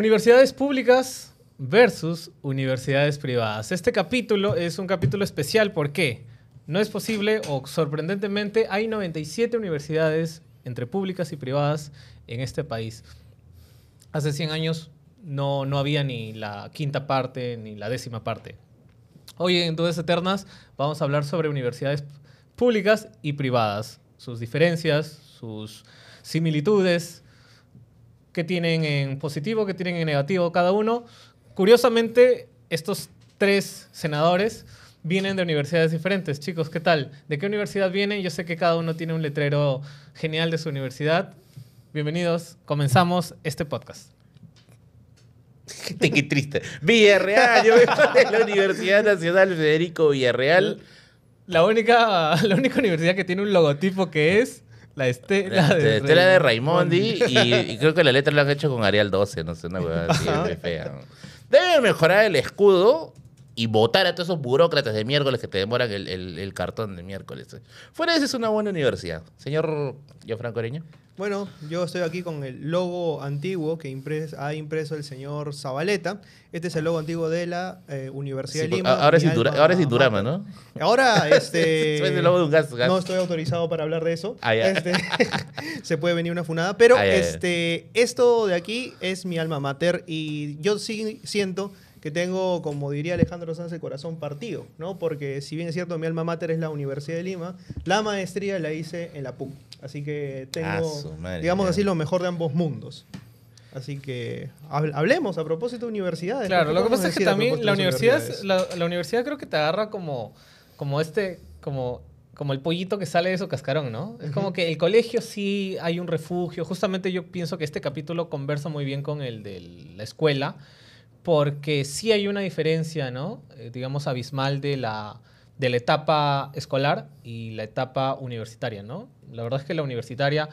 Universidades públicas versus universidades privadas. Este capítulo es un capítulo especial. ¿Por qué? No es posible o sorprendentemente hay 97 universidades entre públicas y privadas en este país. Hace 100 años no, no había ni la quinta parte ni la décima parte. Hoy en Dudas Eternas vamos a hablar sobre universidades públicas y privadas, sus diferencias, sus similitudes, qué tienen en positivo, qué tienen en negativo cada uno. Curiosamente, estos tres senadores vienen de universidades diferentes. Chicos, ¿qué tal? ¿De qué universidad vienen? Yo sé que cada uno tiene un letrero genial de su universidad. Bienvenidos, comenzamos este podcast. Qué triste. Villarreal, yo vengo de la Universidad Nacional Federico Villarreal. La única, la única universidad que tiene un logotipo que es la estela La de, estela de Raimondi y, y creo que la letra la han hecho con Arial 12, no sé, una huevada así muy fea. ¿no? Deben mejorar el escudo y votar a todos esos burócratas de miércoles que te demoran el, el- el cartón de miércoles. Fuera de eso es una buena universidad. Señor Gianfranco Oreño. Bueno, yo estoy aquí con el logo antiguo que impres- ha impreso el señor Zabaleta. Este es el logo antiguo de la eh, Universidad Sí, de por- Lima. ahora, es alma ahora es mater. ¿no? Ahora, este... Es el logo de un gas- gas. No estoy autorizado para hablar de eso. Ah. Este, se puede venir una funada. Pero Ah, este, esto de aquí es mi alma mater y yo sí siento que tengo, como diría Alejandro Sanz, el corazón partido, ¿no? Porque si bien es cierto, mi alma mater es la Universidad de Lima, la maestría la hice en la PUC. Así que Ah, tengo, madre, digamos ya. así, lo mejor de ambos mundos. Así que hab- hablemos a propósito de universidades. Claro, ¿Qué lo que pasa es que también la universidad, la, la universidad creo que te agarra como, como este, como, como el pollito que sale de su cascarón, ¿no? Es como que el colegio sí hay un refugio. Justamente yo pienso que este capítulo conversa muy bien con el de la escuela, porque sí hay una diferencia, ¿no? Eh, digamos, abismal de la, de la etapa escolar y la etapa universitaria, ¿no? La verdad es que la universitaria,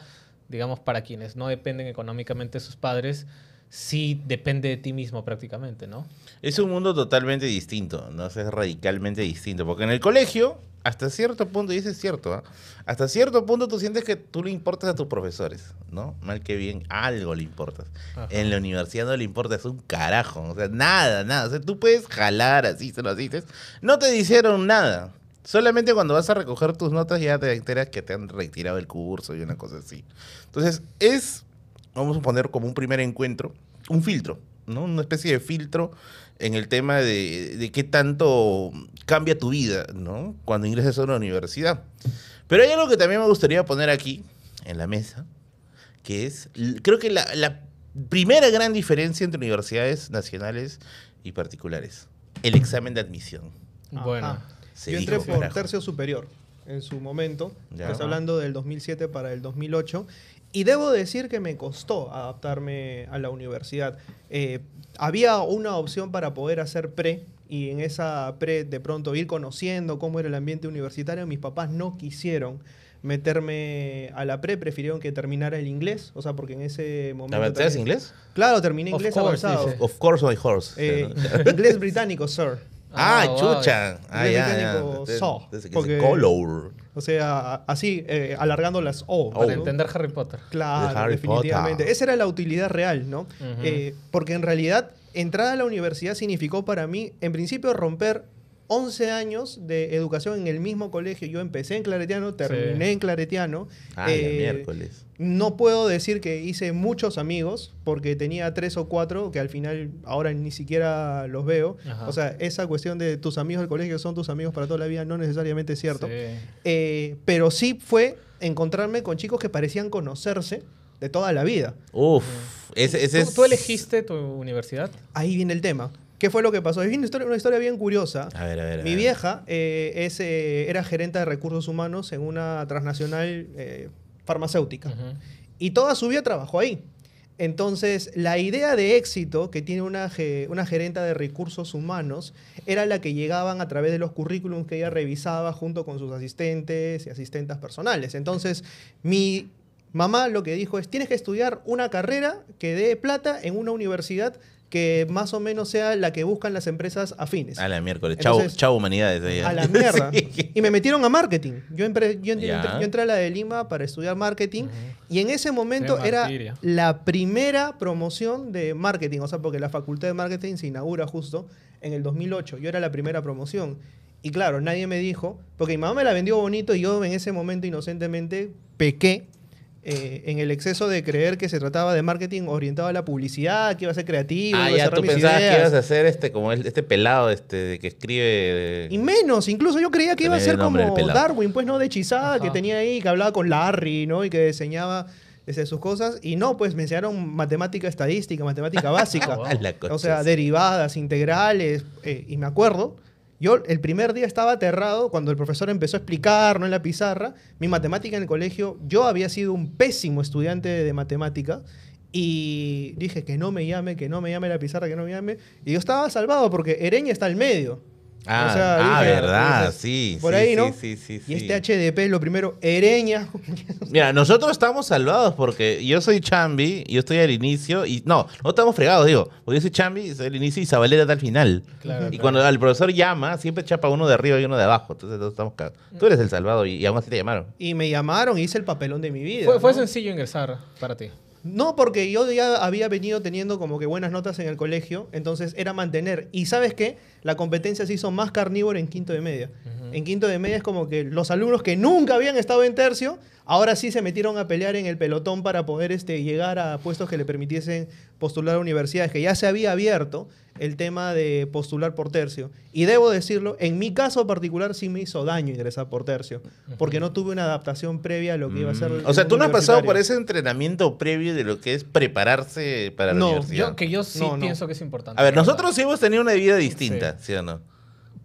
digamos, para quienes no dependen económicamente de sus padres, sí depende de ti mismo prácticamente, ¿no? Es un mundo totalmente distinto, ¿no? Es radicalmente distinto. Porque en el colegio, hasta cierto punto, y eso es cierto, ¿ah? hasta cierto punto tú sientes que tú le importas a tus profesores, ¿no? Mal que bien, algo le importas. Ajá. En la universidad no le importas un carajo, o sea, nada, nada. O sea, tú puedes jalar así, se lo dices. No te dijeron nada. Solamente cuando vas a recoger tus notas ya te enteras que te han retirado el curso y una cosa así. Entonces, es, vamos a poner como un primer encuentro, un filtro, ¿no? Una especie de filtro en el tema de, de qué tanto cambia tu vida, ¿no? Cuando ingresas a una universidad. Pero hay algo que también me gustaría poner aquí, en la mesa, que es, creo que la, la primera gran diferencia entre universidades nacionales y particulares, el examen de admisión. Bueno. Se Yo entré dijo, por carajo. tercio superior en su momento. Ya. Estás hablando del 2007 para el 2008. Y debo decir que me costó adaptarme a la universidad. Eh, había una opción para poder hacer pre y en esa pre de pronto ir conociendo cómo era el ambiente universitario. Mis papás no quisieron meterme a la pre, prefirieron que terminara el inglés, o sea, porque en ese momento... ¿Sabes también- inglés? Claro, terminé Of inglés course, avanzado. dice. Of course my horse. Eh, inglés británico, sir. Ah, Ah, wow. chucha. Ah, Inglés ya, británico, so, porque- color. O sea, así, eh, alargando las O. Para entender Harry Potter. Claro, Harry definitivamente. Potter. Esa era la utilidad real, ¿no? Eh, porque en realidad, entrar a la universidad significó para mí, en principio, romper 11 años de educación en el mismo colegio. Yo empecé en Claretiano, terminé Sí. en Claretiano. Ah, ya, Eh, miércoles. No puedo decir que hice muchos amigos, porque tenía tres o cuatro que al final ahora ni siquiera los veo. Ajá. O sea, esa cuestión de tus amigos del colegio son tus amigos para toda la vida no necesariamente es cierto. Sí. Eh, pero sí fue encontrarme con chicos que parecían conocerse de toda la vida. Uf, ese, ese ¿Tú, es... tú elegiste tu universidad? Ahí viene el tema. ¿Qué fue lo que pasó? Es una historia, una historia bien curiosa. A ver, a ver. a Mi ver. vieja eh, es, eh, era gerente de recursos humanos en una transnacional eh, farmacéutica. Y toda su vida trabajó ahí. Entonces, la idea de éxito que tiene una, una gerenta de recursos humanos era la que llegaban a través de los currículums que ella revisaba junto con sus asistentes y asistentas personales. Entonces, mi mamá lo que dijo es, tienes que estudiar una carrera que dé plata en una universidad que más o menos sea la que buscan las empresas afines. A la miércoles. Chau, Entonces, chau humanidades. ahí, A ¿eh? la mierda. Sí. Y me metieron a marketing. Yo, empre- yo, entré, Ya. yo entré a la de Lima para estudiar marketing. Y en ese momento era la primera promoción de marketing. O sea, porque la facultad de marketing se inaugura justo en el 2008. Yo era la primera promoción. Y claro, nadie me dijo, porque mi mamá me la vendió bonito y yo en ese momento inocentemente pequé eh, en el exceso de creer que se trataba de marketing orientado a la publicidad, que iba a ser creativo, Ah, iba a ya tú mis pensabas que ibas a hacer este, como el- este pelado este, de que escribe. Y menos, incluso yo creía que iba a ser como. Darwin, pues, ¿no? De hechizada, que tenía ahí, que hablaba con Larry, ¿no? Y que diseñaba desde sus cosas. Y no, pues me enseñaron matemática estadística, matemática básica. wow. A la concha o sea, derivadas, integrales. eh, y me acuerdo, yo el primer día estaba aterrado cuando el profesor empezó a explicar, ¿no? En la pizarra, mi matemática en el colegio, yo había sido un pésimo estudiante de matemática. Y dije que no me llame, que no me llame la pizarra, que no me llame. Y yo estaba salvado porque Ereña está al medio. Ah, O sea, ah, dije, verdad, entonces, sí. Por sí, ahí, sí, ¿no? Sí, sí, Y sí. este HDP, lo primero, Ereña. Mira, nosotros estamos salvados porque yo soy Chambi, yo estoy al inicio y no, no estamos fregados, digo, porque yo soy Chambi, soy al inicio y Zabaleta está al final. Claro, y claro. cuando el profesor llama, siempre chapa uno de arriba y uno de abajo, entonces todos estamos cagados. Tú eres el salvado y, y aún así te llamaron. Y me llamaron y hice el papelón de mi vida. Fue, sencillo ingresar para ti. No, porque yo ya había venido teniendo como que buenas notas en el colegio, entonces era mantener. Y sabes qué? La competencia se hizo más carnívora en quinto de media. En quinto de media es como que los alumnos que nunca habían estado en tercio, ahora sí se metieron a pelear en el pelotón para poder este, llegar a puestos que le permitiesen postular a universidades, que ya se había abierto el tema de postular por tercio. Y debo decirlo, en mi caso particular sí me hizo daño ingresar por tercio, porque no tuve una adaptación previa a lo que iba a ser. el Mm. O sea, tú no has pasado por ese entrenamiento previo de lo que es prepararse para la No, universidad. Yo, que yo sí No, no. pienso que es importante. A ver, nosotros sí hemos tenido una vida distinta, ¿sí, o no?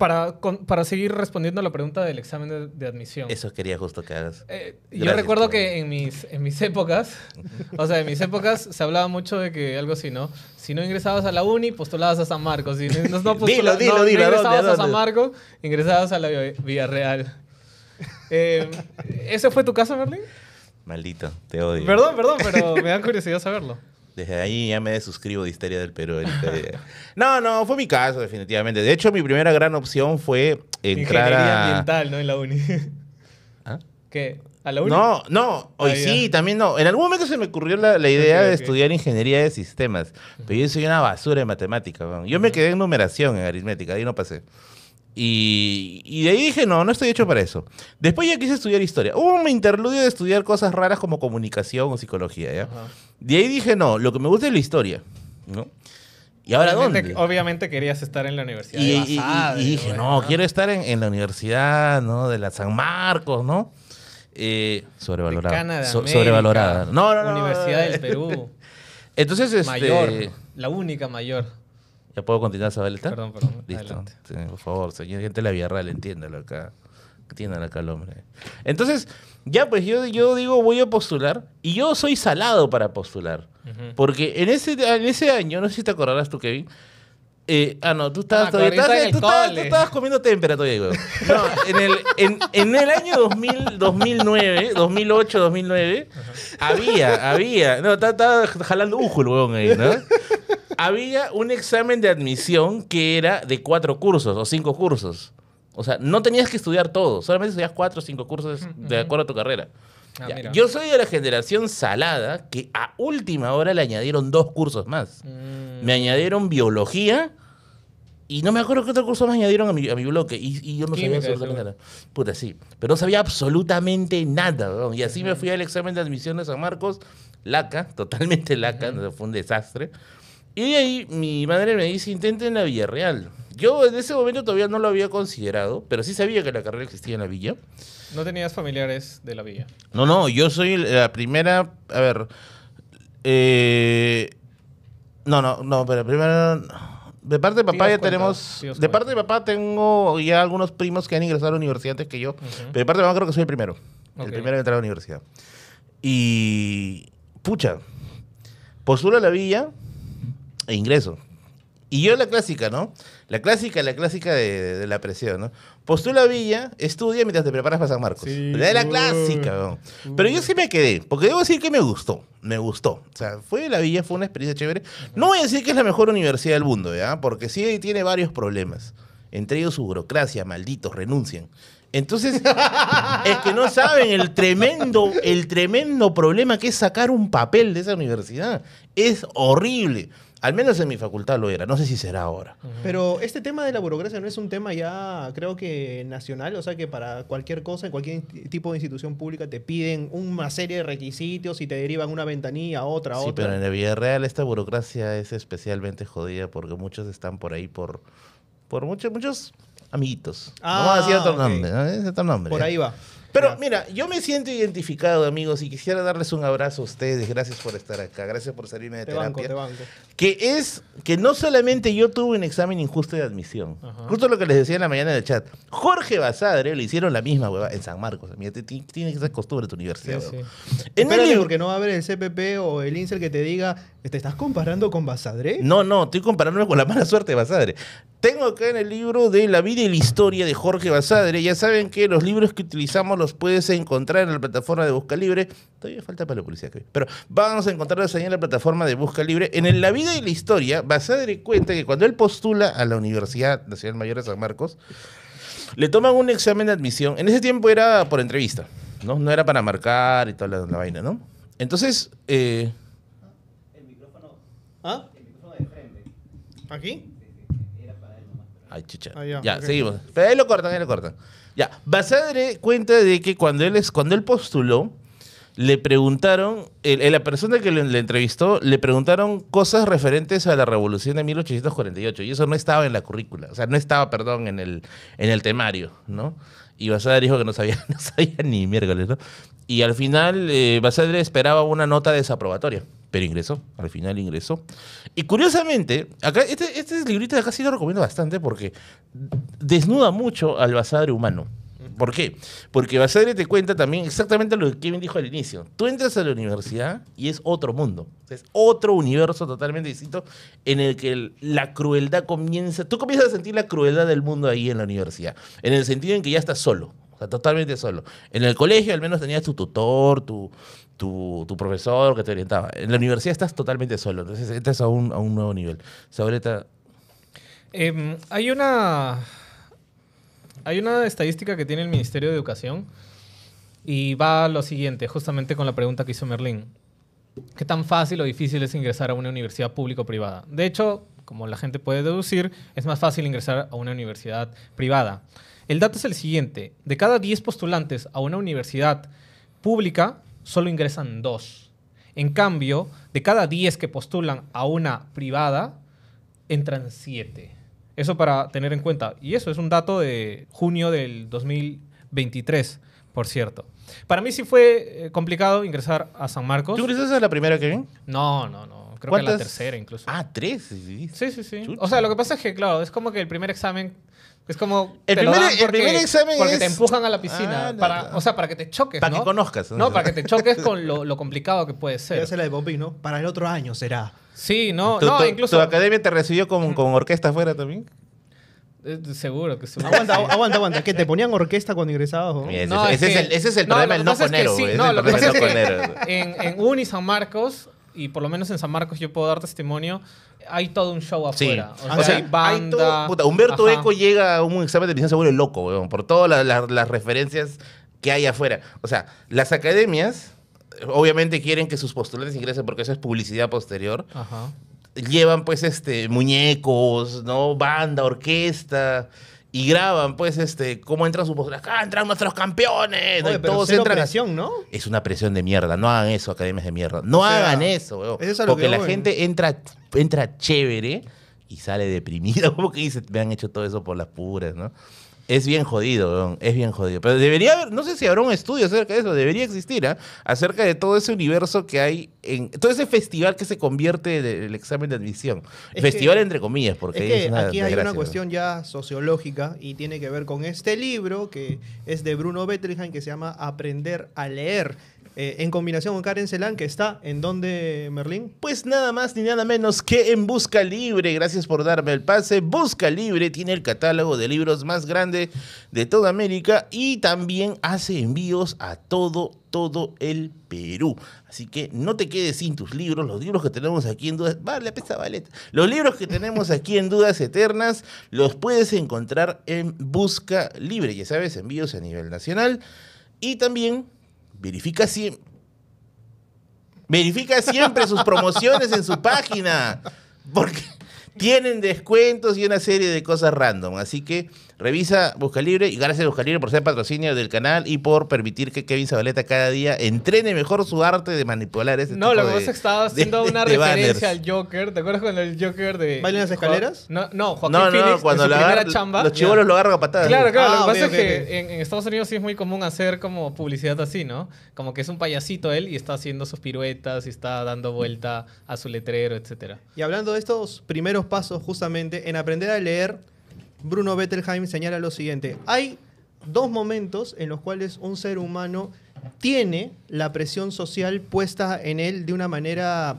Para, con- para seguir respondiendo a la pregunta del examen de, de admisión. Eso quería justo que hagas. Eh, yo recuerdo que en mis, en mis épocas, o sea, en mis épocas se hablaba mucho de que algo así, ¿no? Si no ingresabas a la uni, postulabas a San Marcos. Si no, no postula- Dilo, dilo, no- no dilo, ¿a dónde, ingresabas a a San? Marcos, ingresabas a la Vi- Villarreal. Eh, ¿Ese fue tu caso, Merlin? Maldito, te odio. Perdón, perdón, pero me da curiosidad saberlo. Desde ahí ya me desuscribo de Historia del Perú. no, no, fue mi caso, definitivamente. De hecho, mi primera gran opción fue entrar Ingeniería a... ambiental, ¿no? En la uni. ¿Ah? ¿Qué? ¿A la uni? No, no, hoy Ah, sí, ya. también no. En algún momento se me ocurrió la, la idea Ok, de ok. estudiar ingeniería de sistemas, pero yo soy una basura de matemática. weón. Yo me quedé en numeración, en aritmética, ahí no pasé. Y, y de ahí dije, no, no estoy hecho para eso. Después ya quise estudiar historia. Hubo un interludio de estudiar cosas raras como comunicación o psicología, ¿ya? Ajá. De ahí dije, no, lo que me gusta es la historia, ¿no? ¿Y ahora obviamente, dónde? Obviamente querías estar en la universidad. Y, de y- y- y dije, bueno, no, quiero estar en, en la universidad, ¿no? De la San Marcos, ¿no? Eh, sobrevalorada. So- América, sobrevalorada. No, no, no. Universidad del Perú. Entonces, este... Mayor. La única mayor. ¿Ya puedo continuar, Zabaleta? Perdón, perdón. Listo. Sí, por favor, señor gente de la Villarreal, entiéndalo acá. Entiéndalo acá el hombre. Entonces, ya pues yo, yo digo, voy a postular. Y yo soy salado para postular. Ujú. Porque en ese, en ese año, no sé si te acordarás tú, Kevin. eh, ah, no, tú estabas Ah, todavía. estabas- tú, estabas, tú estabas comiendo témpera todavía, güey. No, en el, en, en el año 2000, 2009, 2008, 2009, había, había. No, estaba, jalando ujo el huevón ahí, ¿no? Había un examen de admisión que era de cuatro cursos o cinco cursos. O sea, no tenías que estudiar todo, solamente estudias cuatro o cinco cursos de acuerdo a tu carrera. Ah, Ya. Yo soy de la generación salada que a última hora le añadieron dos cursos más. Mm, Me añadieron biología y no me acuerdo qué otro curso me añadieron a mi, a mi bloque. Y, y yo no sabía absolutamente nada. Puta, sí. Pero no sabía absolutamente nada. weón. Y así me fui al examen de admisión de San Marcos. Laca, totalmente laca. no, Fue un desastre. Y de ahí mi madre me dice, intenten la Villarreal. Yo en ese momento todavía no lo había considerado, pero sí sabía que la carrera existía en la Villa. No tenías familiares de la villa. No, no, yo soy la primera. A ver. eh, no, no, no, pero primero. De parte de papá Tíos ya cuentan, tenemos. tíos De parte de papá tengo ya algunos primos que han ingresado a la universidad antes que yo. Ujú. Pero de parte de mamá creo que soy el primero. Ok. El primero en entrar a la universidad. Y. Pucha. Postulo a la villa e ingreso. Y yo la clásica, ¿no? La clásica, la clásica de, de la presión, ¿no? Postula Villa, estudia mientras te preparas para San Marcos. Sí. La Uh. clásica. Pero yo sí me quedé, porque debo decir que me gustó. Me gustó. O sea, fue la Villa, fue una experiencia chévere. No voy a decir que es la mejor universidad del mundo, ¿ya? Porque sí tiene varios problemas. Entre ellos su burocracia, malditos, renuncian. Entonces, es que no saben el tremendo, el tremendo problema que es sacar un papel de esa universidad. Es horrible. Al menos en mi facultad lo era. No sé si será ahora. Pero este tema de la burocracia no es un tema ya, creo que nacional, o sea que para cualquier cosa, en cualquier tipo de institución pública te piden una serie de requisitos y te derivan una ventanilla a otra, a Sí, otra. pero en la vida real esta burocracia es especialmente jodida porque muchos están por ahí por, por muchos, muchos amiguitos. Ah, no voy a decir otro ok. nombre, ¿no? Es otro nombre. Por ahí va. Pero Ya. mira, yo me siento identificado, amigos, y quisiera darles un abrazo a ustedes. Gracias por estar acá, gracias por salirme de Te terapia. banco, te banco. Que es que no solamente yo tuve un examen injusto de admisión. Ajá. Justo lo que les decía en la mañana en el chat. Jorge Basadre le hicieron la misma hueva en San Marcos. Mira, tiene esa costumbre tu universidad. Sí, sí. En Espérate, porque no va a haber el CPP o el INSEL que te diga, ¿te estás comparando con Basadre? No, no, estoy comparándome con la mala suerte de Basadre. Tengo acá en el libro de La vida y la historia de Jorge Basadre. Ya saben que los libros que utilizamos los puedes encontrar en la plataforma de Busca Libre. Todavía falta para la creo. pero vamos a encontrarlos ahí en la plataforma de Busca Libre. En el La vida la historia, Basadre cuenta que cuando él postula a la Universidad Nacional Mayor de San Marcos, le toman un examen de admisión. En ese tiempo era por entrevista, ¿no? No era para marcar y toda la, la vaina, ¿no? Entonces, eh, ¿Ah? ¿Aquí? Ay, chicha. Ah, ya, seguimos. Pero ahí lo cortan, ahí lo cortan. Ya, Basadre cuenta de que cuando él, es, cuando él postuló, le preguntaron, la persona que le, le entrevistó, le preguntaron cosas referentes a la revolución de 1848, y eso no estaba en la currícula, o sea, no estaba, perdón, en el, en el temario, ¿no? Y Basadre dijo que no sabía, no sabía ni miércoles, ¿no? Y al final, eh, Basadre esperaba una nota desaprobatoria, pero ingresó, al final ingresó. Y curiosamente, acá, este, este librito de acá sí lo recomiendo bastante porque desnuda mucho al Basadre humano. ¿Por qué? Porque Basadre te cuenta también exactamente lo que Kevin dijo al inicio. Tú entras a la universidad y es otro mundo. Es otro universo totalmente distinto en el que la crueldad comienza. Tú comienzas a sentir la crueldad del mundo ahí en la universidad. En el sentido en que ya estás solo. O sea, totalmente solo. En el colegio al menos tenías tu tutor, tu, tu, tu profesor que te orientaba. En la universidad estás totalmente solo. Entonces entras a un, a un nuevo nivel. Sabreta, Em, hay una. Hay una estadística que tiene el Ministerio de Educación y va a lo siguiente, justamente con la pregunta que hizo Merlín. ¿Qué tan fácil o difícil es ingresar a una universidad pública o privada? De hecho, como la gente puede deducir, es más fácil ingresar a una universidad privada. El dato es el siguiente. De cada 10 postulantes a una universidad pública, solo ingresan dos. En cambio, de cada 10 que postulan a una privada, entran 7. Eso para tener en cuenta. Y eso es un dato de junio del 2023, por cierto. Para mí sí fue eh, complicado ingresar a San Marcos. ¿tú ingresaste a la primera, Kevin? No, no, no. Creo que la ¿Cuántas? tercera incluso. Ah, tres. sí. Sí, sí, sí. O sea, lo que pasa es que, claro, es como que el primer examen es como. El primer- el primer examen Porque es- te empujan a la piscina. Ah, no, para, no. O sea, para que te choques. Para ¿no? que conozcas. No, para que te choques con lo, lo complicado que puede Se ser. hace la de ¿no? Para el otro año será. Sí, no, ¿Tu, no, tu- incluso. ¿Tu academia te recibió con, con orquesta afuera también? Eh, Seguro que sí. Aguanta, aguanta, aguanta. ¿Que te ponían orquesta cuando ingresabas? o? Ese, No, es, es ese es que- el, ese es el no, es no ese no, es el problema del es no conero. En, en Uni San Marcos, y por lo menos en San Marcos yo puedo dar testimonio, hay todo un show Sí. afuera. O sea, hay Hay banda. todo- puta, Humberto ajá. Eco llega a un examen de se vuelve loco, weón, por todas la- la- las referencias que hay afuera. O sea, las academias obviamente quieren que sus postulantes ingresen porque eso es publicidad posterior. Ajá. Llevan pues este muñecos, ¿no? Banda, orquesta y graban pues este cómo entran sus postulantes. Acá entran nuestros campeones. ¿no? Oye, todos cero entran presión, ¿no? es una presión de mierda. No hagan eso, academias de mierda. No O sea, hagan eso, weón. es Porque que la voy. gente entra, entra chévere y sale deprimida. Como que dice, me han hecho todo eso por las puras, ¿no? Es bien jodido. Es bien jodido. Pero debería haber, no sé si habrá un estudio acerca de eso, debería existir, ¿ah? Acerca de todo ese universo que hay en. Todo ese festival que se convierte en el examen de admisión. Es festival que- entre comillas, porque es que es una aquí hay desgracia, una cuestión ya sociológica y tiene que ver con este libro que es de Bruno Bettelheim que se llama Aprender a leer. Eh, en combinación con Karen Celan, que está en donde, Merlín. Pues nada más ni nada menos que en Busca Libre. Gracias por darme el pase. Busca Libre tiene el catálogo de libros más grande de toda América y también hace envíos a todo, todo el Perú. Así que no te quedes sin tus libros. Los libros que tenemos aquí en Dudas. Vale, pesa. Los libros que tenemos aquí en Dudas Eternas los puedes encontrar en Busca Libre. Ya sabes, envíos a nivel nacional. Y también verifica siempre. Verifica siempre sus promociones en su página. Porque tienen descuentos y una serie de cosas random. Así que revisa Busca Libre y gracias a Busca Libre por ser patrocinio del canal y por permitir que Kevin Zabaleta cada día entrene mejor su arte de manipular ese No, tipo lo que de- pasa es que estaba haciendo de- una de referencia banners. al Joker. ¿Te acuerdas cuando el Joker de. ¿Baila en las escaleras? No, no, Joaquín No, Phoenix no, cuando en su la primera agar- chamba. los chivolos lo agarran a patadas. Claro, claro. Ah, lo que ok, pasa es que en, en Estados Unidos sí es muy común hacer como publicidad así, ¿no? Como que es un payasito él y está haciendo sus piruetas y está dando vuelta a su letrero, etcétera. Y hablando de estos primeros pasos, justamente, en aprender a leer, Bruno Bettelheim señala lo siguiente. Hay dos momentos en los cuales un ser humano tiene la presión social puesta en él de una manera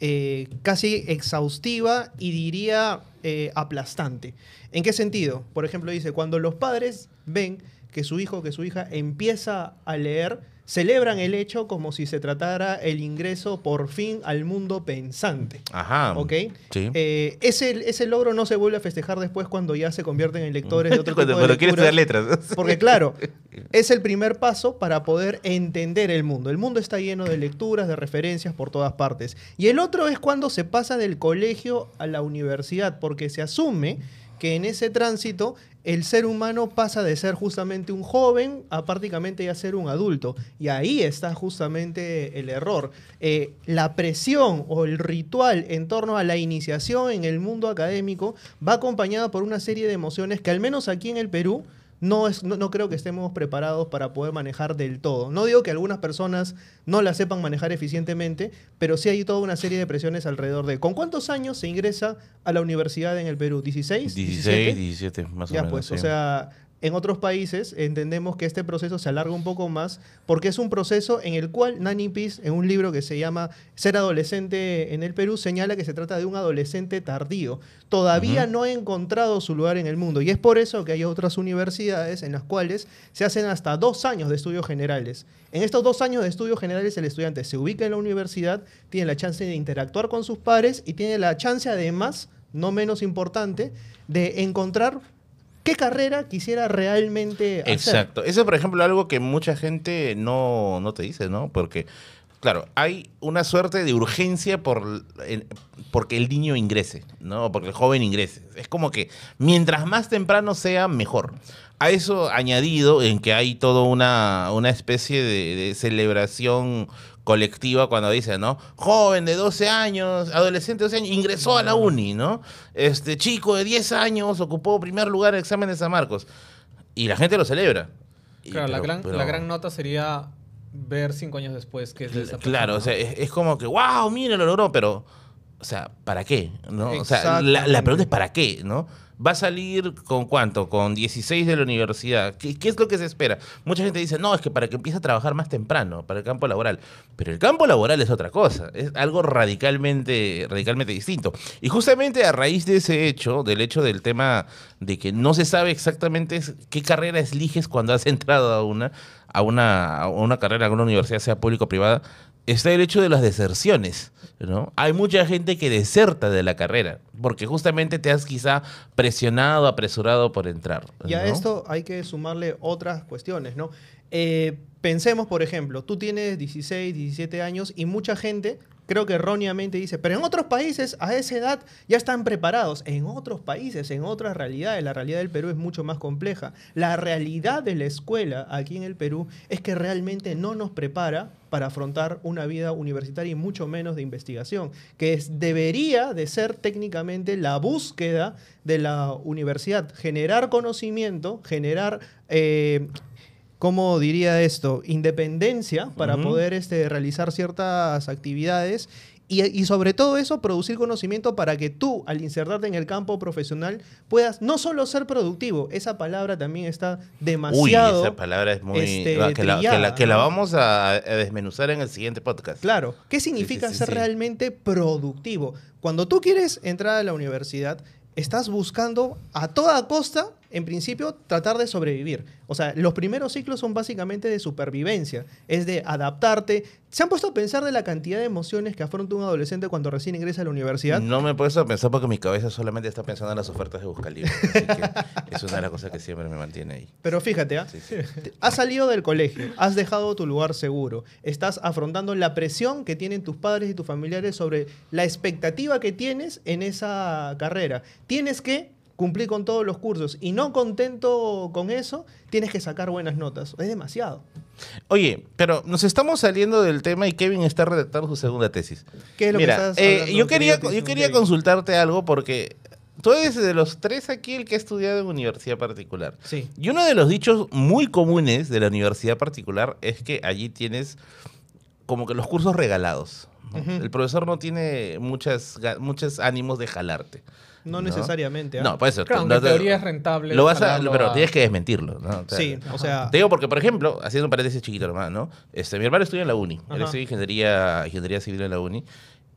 eh, casi exhaustiva y diría eh, aplastante. ¿En qué sentido? Por ejemplo, dice, cuando los padres ven que su hijo que su hija empieza a leer, celebran el hecho como si se tratara el ingreso por fin al mundo pensante. Ajá. ¿Ok? Sí. Eh, ese, ese logro no se vuelve a festejar después cuando ya se convierten en lectores de otro cuando tipo de cuando quieres lecturas. estudiar letras. Porque claro, es el primer paso para poder entender el mundo. El mundo está lleno de lecturas, de referencias por todas partes. Y el otro es cuando se pasa del colegio a la universidad, porque se asume que en ese tránsito el ser humano pasa de ser justamente un joven a prácticamente ya ser un adulto. Y ahí está justamente el error. Eh, la presión o el ritual en torno a la iniciación en el mundo académico va acompañada por una serie de emociones que al menos aquí en el Perú no, es, no, no creo que estemos preparados para poder manejar del todo. No digo que algunas personas no la sepan manejar eficientemente, pero sí hay toda una serie de presiones alrededor de... ¿Con cuántos años se ingresa a la universidad en el Perú? ¿16? 16, 17? 17, más o Ya, menos. pues, o sea, en otros países entendemos que este proceso se alarga un poco más porque es un proceso en el cual Nani Piz, en un libro que se llama Ser adolescente en el Perú, señala que se trata de un adolescente tardío. Todavía no ha encontrado su lugar en el mundo y es por eso que hay otras universidades en las cuales se hacen hasta dos años de estudios generales. En estos dos años de estudios generales el estudiante se ubica en la universidad, tiene la chance de interactuar con sus pares y tiene la chance además, no menos importante, de encontrar qué carrera quisiera realmente hacer. Exacto. Eso es, por ejemplo, algo que mucha gente no, no te dice, ¿no? Porque, claro, hay una suerte de urgencia por porque el niño ingrese, ¿no? Porque el joven ingrese. Es como que mientras más temprano sea, mejor. A eso añadido en que hay toda una, una especie de celebración colectiva cuando dicen, ¿no? Joven de 12 años, adolescente de 12 años, ingresó a la uni, ¿no? Este chico de 10 años ocupó primer lugar en el examen de San Marcos. Y la gente lo celebra. Y- Claro, la, gran, pero- la gran nota sería ver cinco años después que es de esa Claro, o sea, es, es como que, wow, mire, lo logró, pero, o sea, ¿para qué? ¿no? O sea, la, la pregunta es ¿para qué? ¿no? ¿Va a salir con cuánto? Con 16 de la universidad. ¿Qué, es lo que se espera? Mucha gente dice, no, es que para que empiece a trabajar más temprano, para el campo laboral. Pero el campo laboral es otra cosa, es algo radicalmente, radicalmente distinto. Y justamente a raíz de ese hecho, del hecho del tema de que no se sabe exactamente qué carrera eliges cuando has entrado a una, a una, a una carrera, a una universidad, sea pública o privada, está el hecho de las deserciones. ¿no? Hay mucha gente que deserta de la carrera, porque justamente te has quizá presionado, apresurado por entrar. Y a esto hay que sumarle otras cuestiones, ¿no? Eh, pensemos, por ejemplo, tú tienes 16, 17 años y mucha gente, creo que erróneamente dice, pero en otros países a esa edad ya están preparados. En otros países, en otras realidades, la realidad del Perú es mucho más compleja. La realidad de la escuela aquí en el Perú es que realmente no nos prepara para afrontar una vida universitaria y mucho menos de investigación, que debería de ser técnicamente la búsqueda de la universidad, generar conocimiento, generar, eh, ¿cómo diría esto? Independencia para poder este, realizar ciertas actividades Y, y sobre todo eso, producir conocimiento para que tú, al insertarte en el campo profesional, puedas no solo ser productivo, esa palabra también está Uy, demasiado... esa palabra es muy... este, va, que, la, que la- vamos a, a desmenuzar en el siguiente podcast. Claro, ¿qué significa sí, sí, ser realmente productivo? Cuando tú quieres entrar a la universidad, estás buscando a toda costa, en principio, tratar de sobrevivir. O sea, los primeros ciclos son básicamente de supervivencia, es de adaptarte. ¿Se han puesto a pensar de la cantidad de emociones que afronta un adolescente cuando recién ingresa a la universidad? No me he puesto a pensar porque mi cabeza solamente está pensando en las ofertas de Buscalibre. Así que es una de las cosas que siempre me mantiene ahí. Pero fíjate, ¿ah? Sí, sí. Has salido del colegio, has dejado tu lugar seguro, estás afrontando la presión que tienen tus padres y tus familiares sobre la expectativa que tienes en esa carrera. Tienes que cumplir con todos los cursos y no contento con eso, tienes que sacar buenas notas. Es demasiado. Oye, pero nos estamos saliendo del tema y Kevin está redactando su segunda tesis. ¿Qué es lo Mira, que estás eh, yo quería, yo quería consultarte algo porque tú eres de los tres aquí el que ha estudiado en universidad particular. Sí. Y uno de los dichos muy comunes de la universidad particular es que allí tienes como que los cursos regalados. El profesor no tiene muchas, muchos ánimos de jalarte. No necesariamente. ¿ah? No, pues eso. Claro, no te- teoría es rentable. Lo vas a, pero a- tienes que desmentirlo. ¿no? O sea, Sí, o sea, Te digo porque, por ejemplo, haciendo un paréntesis chiquito hermano, ¿no? Este, mi hermano estudia en la uni. Él Ajá. estudia ingeniería, ingeniería civil en la uni.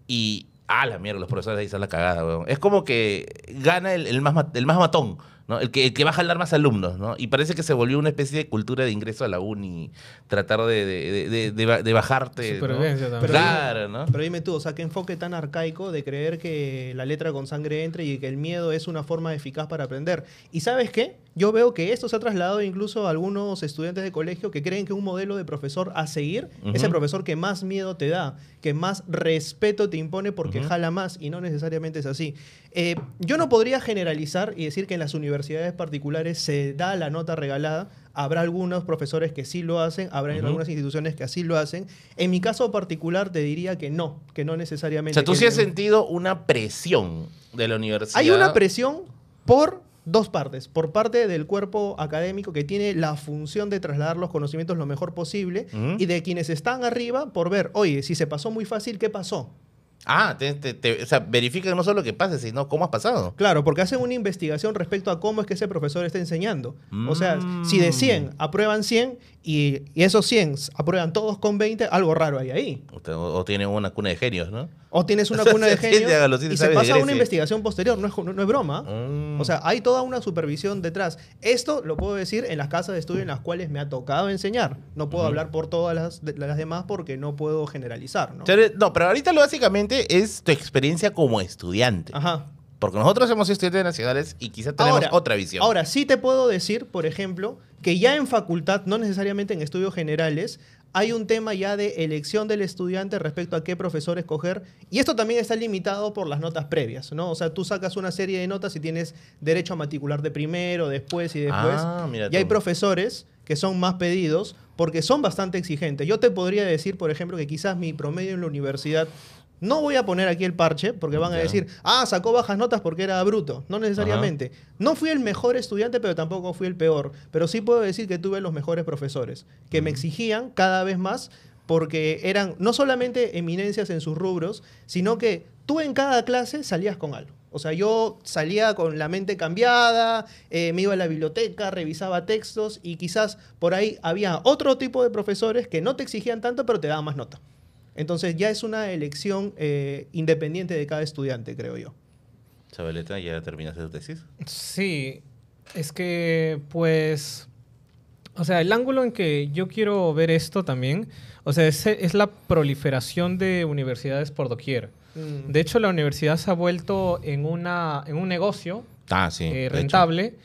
Y, ah, la mierda, los profesores ahí están la cagada, weón. Es como que gana el, el más, ma- el más matón, ¿no? El que, el que va a jalar más alumnos, ¿no? Y parece que se volvió una especie de cultura de ingreso a la uni. Tratar de, de, de- de- de ba- de bajarte, ¿no? Pero claro, ¿no? Pero dime tú, o sea, qué enfoque tan arcaico de creer que la letra con sangre entre y que el miedo es una forma eficaz para aprender. ¿Y sabes qué? Yo veo que esto se ha trasladado incluso a algunos estudiantes de colegio que creen que un modelo de profesor a seguir es el profesor que más miedo te da, que más respeto te impone porque jala más y no necesariamente es así. Eh, yo no podría generalizar y decir que en las universidades particulares se da la nota regalada. Habrá algunos profesores que sí lo hacen, habrá algunas instituciones que así lo hacen. En mi caso particular te diría que no, que no O necesariamente. sea, tú sí has el- sentido una presión de la universidad. Hay una presión por dos partes. Por parte del cuerpo académico que tiene la función de trasladar los conocimientos lo mejor posible y de quienes están arriba por ver, oye, si se pasó muy fácil, ¿qué pasó? Ah, te, te- te- o sea, verifican no solo lo que pase, sino cómo has pasado. Claro, porque hacen una investigación respecto a cómo es que ese profesor está enseñando. O sea, Mm. si de 100 aprueban 100 y, y esos 100 aprueban todos con 20, algo raro hay ahí. O, o tienen una cuna de genios, ¿no? O tienes una cuna de sí, genio sí, hágalo, sí, y se pasa a una investigación posterior, no es, no, es broma. Mm. O sea, hay toda una supervisión detrás. Esto lo puedo decir en las casas de estudio en las cuales me ha tocado enseñar. No puedo hablar por todas las, de- las demás porque no puedo generalizar, ¿no? No, pero ahorita lo básicamente es tu experiencia como estudiante. Ajá. Porque nosotros somos estudiantes nacionales y quizá tenemos otra visión. Ahora, sí te puedo decir, por ejemplo, que ya en facultad, no necesariamente en estudios generales, hay un tema ya de elección del estudiante respecto a qué profesor escoger. Y esto también está limitado por las notas previas, ¿no? O sea, tú sacas una serie de notas y tienes derecho a matricular de primero, después y después. Ah, mira y hay profesores que son más pedidos porque son bastante exigentes. Yo te podría decir, por ejemplo, que quizás mi promedio en la universidad no voy a poner aquí el parche porque van a Ya. decir, ah, sacó bajas notas porque era bruto. No necesariamente. No fui el mejor estudiante, pero tampoco fui el peor. Pero sí puedo decir que tuve los mejores profesores, que me exigían cada vez más porque eran no solamente eminencias en sus rubros, sino que tú en cada clase salías con algo. O sea, yo salía con la mente cambiada, eh, me iba a la biblioteca, revisaba textos y quizás por ahí había otro tipo de profesores que no te exigían tanto, pero te daban más nota. Entonces ya es una elección eh, independiente de cada estudiante, creo yo. Chabeleta, ¿ya terminaste tu tesis? Sí, es que pues, o sea, el ángulo en que yo quiero ver esto también, o sea, es, es la proliferación de universidades por doquier. Mm. De hecho, la universidad se ha vuelto en, una, en un negocio Ah, sí. eh, rentable,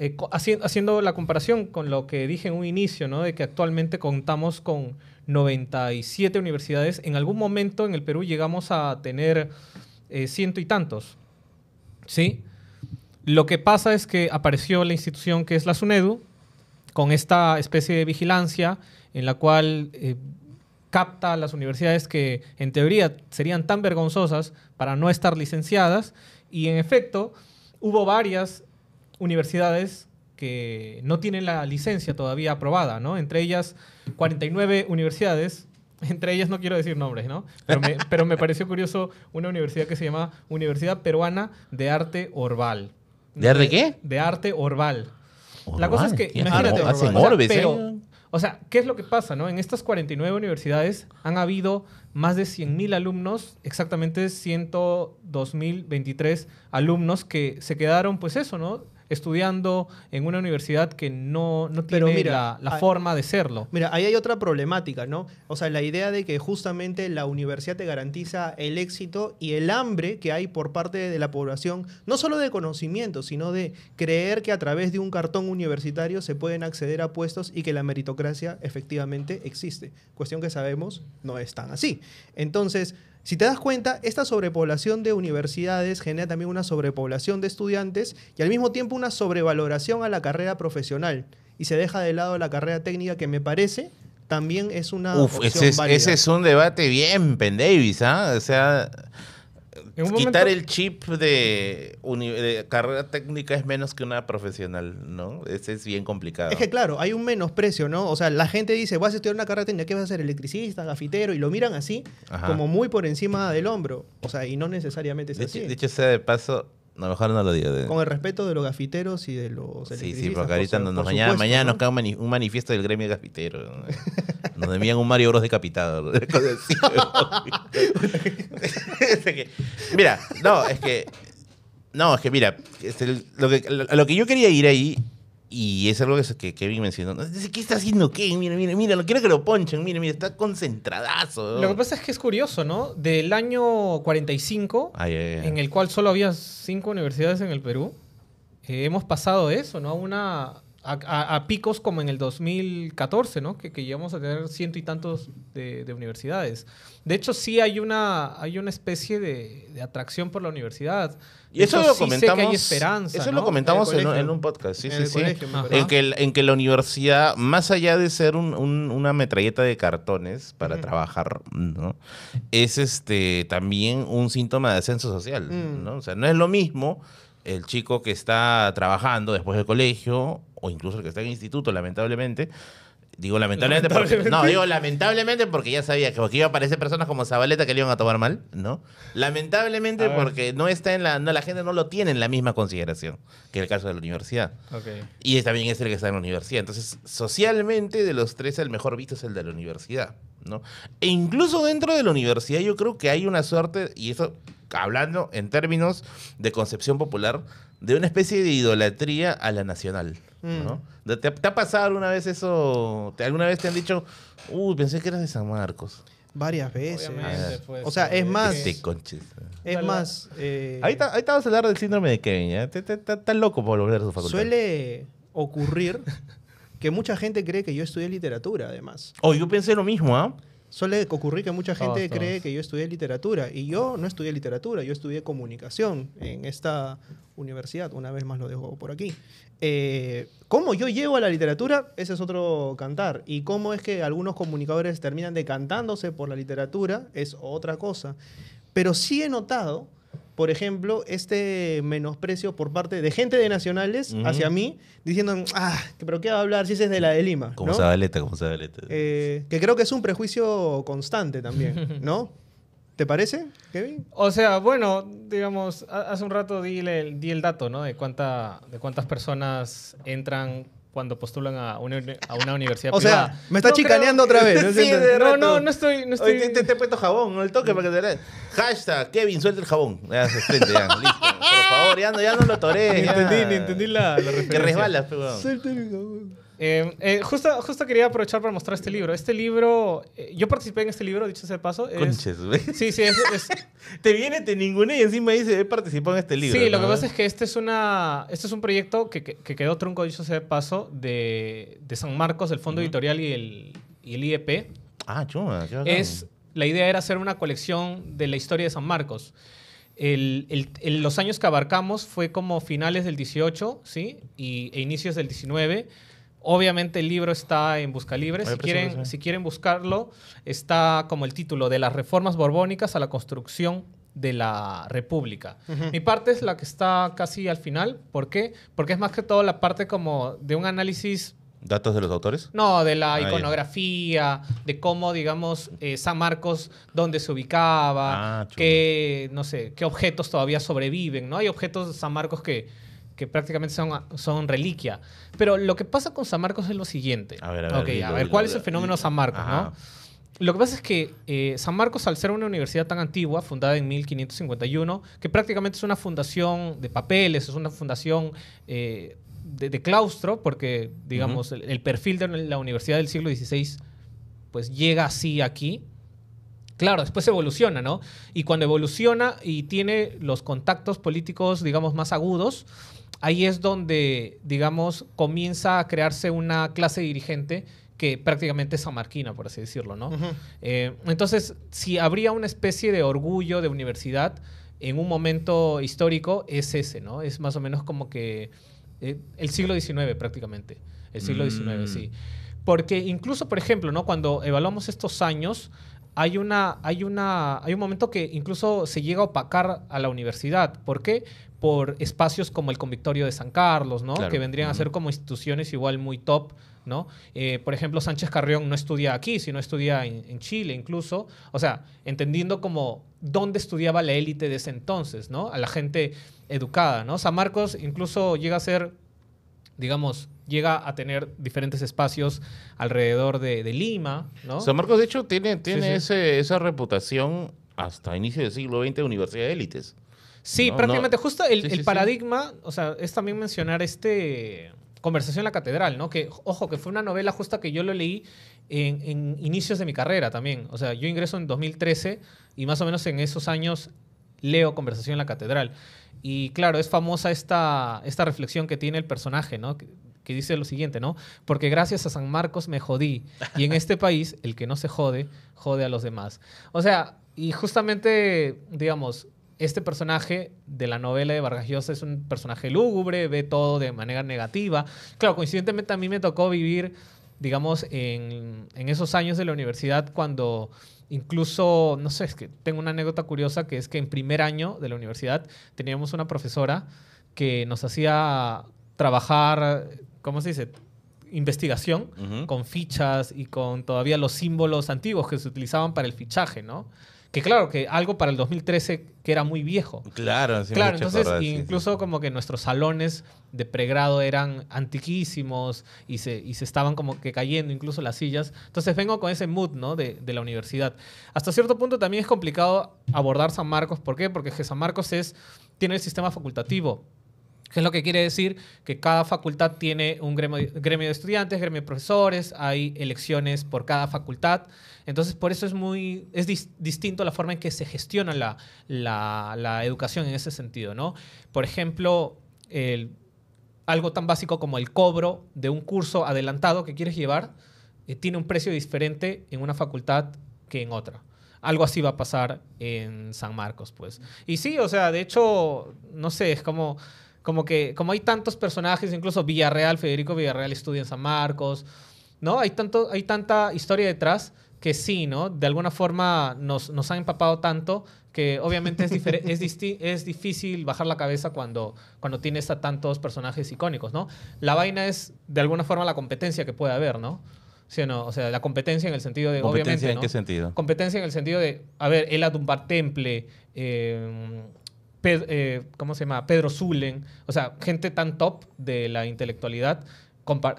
eh, haciendo la comparación con lo que dije en un inicio, ¿no? de que actualmente contamos con 97 universidades. En algún momento en el Perú llegamos a tener eh, ciento y tantos. ¿Sí? Lo que pasa es que apareció la institución que es la SUNEDU, con esta especie de vigilancia en la cual eh, capta a las universidades que en teoría serían tan vergonzosas para no estar licenciadas y en efecto hubo varias universidades que no tienen la licencia todavía aprobada, ¿no? Entre ellas 49 universidades Entre ellas no quiero decir nombres, ¿no? Pero me, pero me pareció curioso una universidad que se llama Universidad Peruana de Arte Orval. ¿De arte qué? De Arte Orval. La cosa es que, imagínate, o sea, pero- ¿eh? o sea, ¿qué es lo que pasa, no? En estas 49 universidades han habido más de 100.000 alumnos, exactamente 102.023 alumnos que se quedaron, pues eso, ¿no? Estudiando en una universidad que no, no tiene mira, la, la hay- forma de serlo. Mira, ahí hay otra problemática, ¿no? O sea, la idea de que justamente la universidad te garantiza el éxito y el hambre que hay por parte de la población, no solo de conocimiento, sino de creer que a través de un cartón universitario se pueden acceder a puestos y que la meritocracia efectivamente existe. Cuestión que sabemos no es tan así. Entonces, si te das cuenta, esta sobrepoblación de universidades genera también una sobrepoblación de estudiantes y al mismo tiempo una sobrevaloración a la carrera profesional. Y se deja de lado la carrera técnica que me parece también es una Uf, opción ese es, válida. ese es un debate bien pendavis, ¿ah? O sea, quitar momento- el chip de, carrera técnica es menos que una profesional, ¿no? Ese es bien complicado. Es que claro, hay un menosprecio, ¿no? O sea, la gente dice, vas a estudiar una carrera técnica, ¿qué vas a ser? Electricista, gafitero, y lo miran así, Ajá. como muy por encima del hombro. O sea, y no necesariamente es de, así. hecho, sea de paso, no, mejor no lo digo. de- Con el respeto de los gafiteros y de los Sí, sí, porque por ahorita nos, por mañana, supuesto, mañana ¿no? nos cae un, mani- un manifiesto del gremio gafitero. ¿no? Nos envían un Mario Bros decapitado. mira, no, es que. No, es que mira, este, lo, que, lo, lo que yo quería ir ahí, y es algo que, Kevin mencionó. ¿Qué está haciendo Kevin? Mira, mira, mira, no quiero que lo ponchen. Mira, mira, está concentradazo. Lo que pasa es que es curioso, ¿no? Del año 45, Ay, ay, ay. en el cual solo había cinco universidades en el Perú, eh, hemos pasado de eso, ¿no? A Una, a, a- a picos como en el 2014, ¿no? Que, que llegamos a tener ciento y tantos de, de universidades. De hecho, sí hay una, hay una especie de, de atracción por la universidad. Y eso lo sí comentamos. que hay esperanza, eso ¿no? lo comentamos En un- colegio. en un podcast. Sí, En sí, sí. colegio. En que, el- en que la universidad, más allá de ser un- un- una metralleta de cartones para trabajar, ¿no? es este también un síntoma de ascenso social. Mm. ¿no? O sea, no es lo mismo el chico que está trabajando después del colegio, o incluso el que está en instituto, lamentablemente. Digo lamentablemente, porque, no, digo lamentablemente porque ya sabía que aquí iba a aparecer personas como Zabaleta que le iban a tomar mal, ¿no? Lamentablemente porque no está en la, no, la gente no lo tiene en la misma consideración que el caso de la universidad. Ok. Y también es el que está en la universidad. Entonces, socialmente, de los tres, el mejor visto es el de la universidad, ¿no? E incluso dentro de la universidad yo creo que hay una suerte, y eso hablando en términos de concepción popular, de una especie de idolatría a la nacional, ¿no? Mm. ¿Te, te ha pasado alguna vez eso? ¿Te- ¿Alguna vez te han dicho, uy, pensé que eras de San Marcos? Varias veces. Ah. pues, O sea, es eh, más- Este conches. Es más, eh, Ahorita, ahorita vamos a hablar del síndrome de Kevin, Está loco por volver a su facultad. suele ocurrir que mucha gente cree que yo estudié literatura, además. Oh, yo pensé lo mismo, ¿ah? Suele ocurrir que mucha gente Todos, cree todos. que yo estudié literatura y yo no estudié literatura, yo estudié comunicación en esta universidad, una vez más lo dejo por aquí. Eh, ¿Cómo yo llego a la literatura? Ese es otro cantar. Y cómo es que algunos comunicadores terminan decantándose por la literatura es otra cosa. Pero sí he notado, por ejemplo, este menosprecio por parte de gente de nacionales hacia mí, diciendo, ah, pero ¿qué va a hablar si ese es de la de Lima? Como ¿no? Zabaleta, como Zabaleta. Eh, que creo que es un prejuicio constante también, ¿no? ¿Te parece, Kevin? O sea, bueno, digamos, ha- hace un rato di el, di el dato, ¿no? De, cuánta, de cuántas personas entran cuando postulan a una, a una universidad O privada. sea, me está No, chicaneando creo- otra vez. ¿no? Sí, Siento- de- No, no, no estoy... No estoy... Oye, te, te- puesto jabón, ¿no? el toque para que te veas. Hashtag, Kevin, suelta el jabón. Ya se frente, ya. Listo. Por favor, ya no, ya no lo Ni torees. ya. entendí, ni entendí la, la Que referencia. resbalas, pe, weón. Suelta el jabón. Eh, eh, justo, justo quería aprovechar para mostrar este libro. Este libro, eh, yo participé en este libro, dicho sea de paso. es- Conches, güey. Sí, sí, es, es- Te viene, te ninguna y encima dice, he participado en este libro. sí, lo ¿no? que pasa es que este es, una, este es un proyecto que, que- que quedó trunco, dicho sea de paso, de, de San Marcos, del Fondo Ujú. Editorial y el, y el IEP. Ah, chuma, es la idea era hacer una colección de la historia de San Marcos. El- el- el- los años que abarcamos fue como finales del 18, ¿sí? Y, e inicios del 19. Obviamente el libro está en Busca Libre. Ay, Si quieren, si quieren buscarlo, está como el título de las reformas borbónicas a la construcción de la República. Mi parte es la que está casi al final. ¿Por qué? Porque es más que todo la parte como de un análisis ¿Datos de los autores? No, de la Ah, ya. iconografía, de cómo, digamos, eh, San Marcos, dónde se ubicaba, Ah, qué, no sé, qué objetos todavía sobreviven, ¿no? Hay objetos de San Marcos que, que prácticamente son, son reliquia. Pero lo que pasa con San Marcos es lo siguiente. A ver, a ver, Ok, dilo, a ver, dilo, ¿cuál dilo. es el fenómeno San Marcos, no? Lo que pasa es que eh, San Marcos, al ser una universidad tan antigua, fundada en 1551, que prácticamente es una fundación de papeles, es una fundación eh, de, de claustro, porque, digamos, el, el perfil de la universidad del siglo XVI, pues llega así aquí. Claro, después evoluciona, ¿no? Y cuando evoluciona y tiene los contactos políticos, digamos, más agudos, ahí es donde, digamos, comienza a crearse una clase dirigente que prácticamente es samarquina, por así decirlo, ¿no? Eh, entonces, si habría una especie de orgullo de universidad en un momento histórico, es ese, ¿no? Es más o menos como que eh, el siglo XIX prácticamente. El siglo Mm. XIX, sí. Porque incluso, por ejemplo, ¿no? cuando evaluamos estos años, hay, una, hay, una, hay un momento que incluso se llega a opacar a la universidad. ¿Por qué? Por espacios como el Convictorio de San Carlos, ¿no? Claro. Que vendrían a ser como instituciones igual muy top, ¿no? Eh, por ejemplo, Sánchez Carrión no estudia aquí, sino estudia en, en Chile incluso. O sea, entendiendo como dónde estudiaba la élite de ese entonces, ¿no? A la gente educada, ¿no? San Marcos incluso llega a ser, digamos, llega a tener diferentes espacios alrededor de, de Lima, ¿no? San Marcos, de hecho, tiene, tiene sí. Ese, esa reputación hasta inicio del siglo XX de universidad de élites. Sí, No, prácticamente. no. Justo el, Sí, el sí, sí. paradigma, o sea, es también mencionar este Conversación en la Catedral, ¿no? Que, ojo, que fue una novela justa que yo lo leí en, en inicios de mi carrera también. O sea, yo ingreso en 2013 y más o menos en esos años leo Conversación en la Catedral. Y claro, es famosa esta, esta reflexión que tiene el personaje, ¿no? Que, que dice lo siguiente, ¿no? Porque gracias a San Marcos me jodí. Y en este país, el que no se jode, jode a los demás. O sea, y justamente, digamos, este personaje de la novela de Vargas Llosa es un personaje lúgubre, ve todo de manera negativa. Claro, coincidentemente a mí me tocó vivir, digamos, en, en esos años de la universidad cuando incluso, no sé, es que tengo una anécdota curiosa que es que en primer año de la universidad teníamos una profesora que nos hacía trabajar, ¿cómo se dice? Investigación Ujú. con fichas y con todavía los símbolos antiguos que se utilizaban para el fichaje, ¿no? Que claro, que algo para el 2013 que era muy viejo. Claro, sí claro, entonces acordar, sí, sí, incluso como que nuestros salones de pregrado eran antiquísimos y se, y se estaban como que cayendo incluso las sillas. Entonces vengo con ese mood, ¿no? De, de la universidad. Hasta cierto punto también es complicado abordar San Marcos. ¿Por qué? Porque San Marcos es, tiene el sistema facultativo. ¿Qué es lo que quiere decir? Que cada facultad tiene un gremio, gremio de estudiantes, gremio de profesores, hay elecciones por cada facultad. Entonces, por eso es muy es dis- distinto la forma en que se gestiona la, la- la educación en ese sentido, ¿no? Por ejemplo, el- algo tan básico como el cobro de un curso adelantado que quieres llevar eh, tiene un precio diferente en una facultad que en otra. Algo así va a pasar en San Marcos, pues. Y sí, o sea, de hecho, no sé, es como, como que, como hay tantos personajes, incluso Villarreal, Federico Villarreal estudia en San Marcos, ¿no? Hay, tanto, hay tanta historia detrás que sí, ¿no? De alguna forma nos, nos ha empapado tanto que obviamente es, es, es difícil bajar la cabeza cuando, cuando tienes a tantos personajes icónicos, ¿no? La vaina es, de alguna forma, la competencia que puede haber, ¿no? ¿Sí o no? O sea, la competencia en el sentido de, ¿Competencia obviamente, en ¿no? qué sentido? Competencia en el sentido de, a ver, Ela Dumbar Temple, eh, Ped- eh, ¿cómo se llama? Pedro Zulen, o sea, gente tan top de la intelectualidad.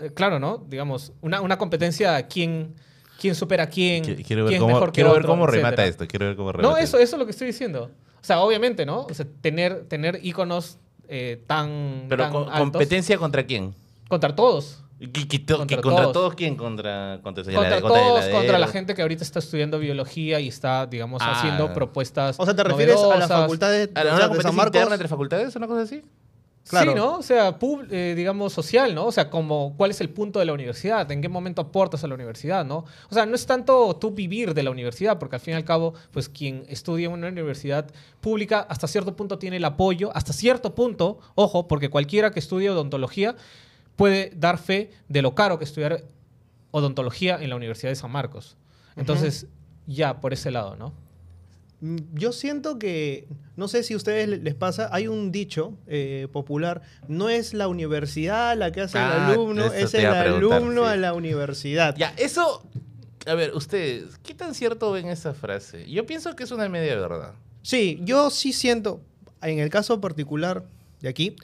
eh, Claro, ¿no? Digamos, una, una competencia, ¿quién, quién supera a quién? Qui- Quiero ver quién cómo, mejor que quiero ver otro, cómo remata etcétera. esto. Quiero ver cómo remata No, eso, eso es lo que estoy diciendo. O sea, obviamente, ¿no? O sea, tener, tener íconos eh, tan, Pero tan co- altos competencia contra quién? contra todos. ¿Qui- qui- to- Contra que ¿Contra, todos. todos quién? ¿Contra, contra, el Contra todos, el contra la gente que ahorita está estudiando biología y está, digamos, Ah. haciendo propuestas. O sea, ¿te refieres a la novedosas. facultad de, Ah, o ¿Una sea, de San Marcos? interna entre facultades? ¿Una cosa así? Claro. Sí, ¿no? O sea, pub- eh, digamos, social, ¿no? O sea, como, ¿cuál es el punto de la universidad? ¿En qué momento aportas a la universidad, no? O sea, no es tanto tú vivir de la universidad, porque al fin y al cabo, pues quien estudia en una universidad pública hasta cierto punto tiene el apoyo, hasta cierto punto, ojo, porque cualquiera que estudie odontología puede dar fe de lo caro que es estudiar odontología en la Universidad de San Marcos. Entonces, ya, por ese lado, ¿no? Mm, Yo siento que, no sé si a ustedes le- les pasa, hay un dicho eh, popular, no es la universidad la que hace Ah, al alumno, es el a alumno sí. a la universidad. Ya, eso. A ver, ustedes, ¿qué tan cierto ven esa frase? Yo pienso que es una media verdad. Sí, yo sí siento, en el caso particular de aquí,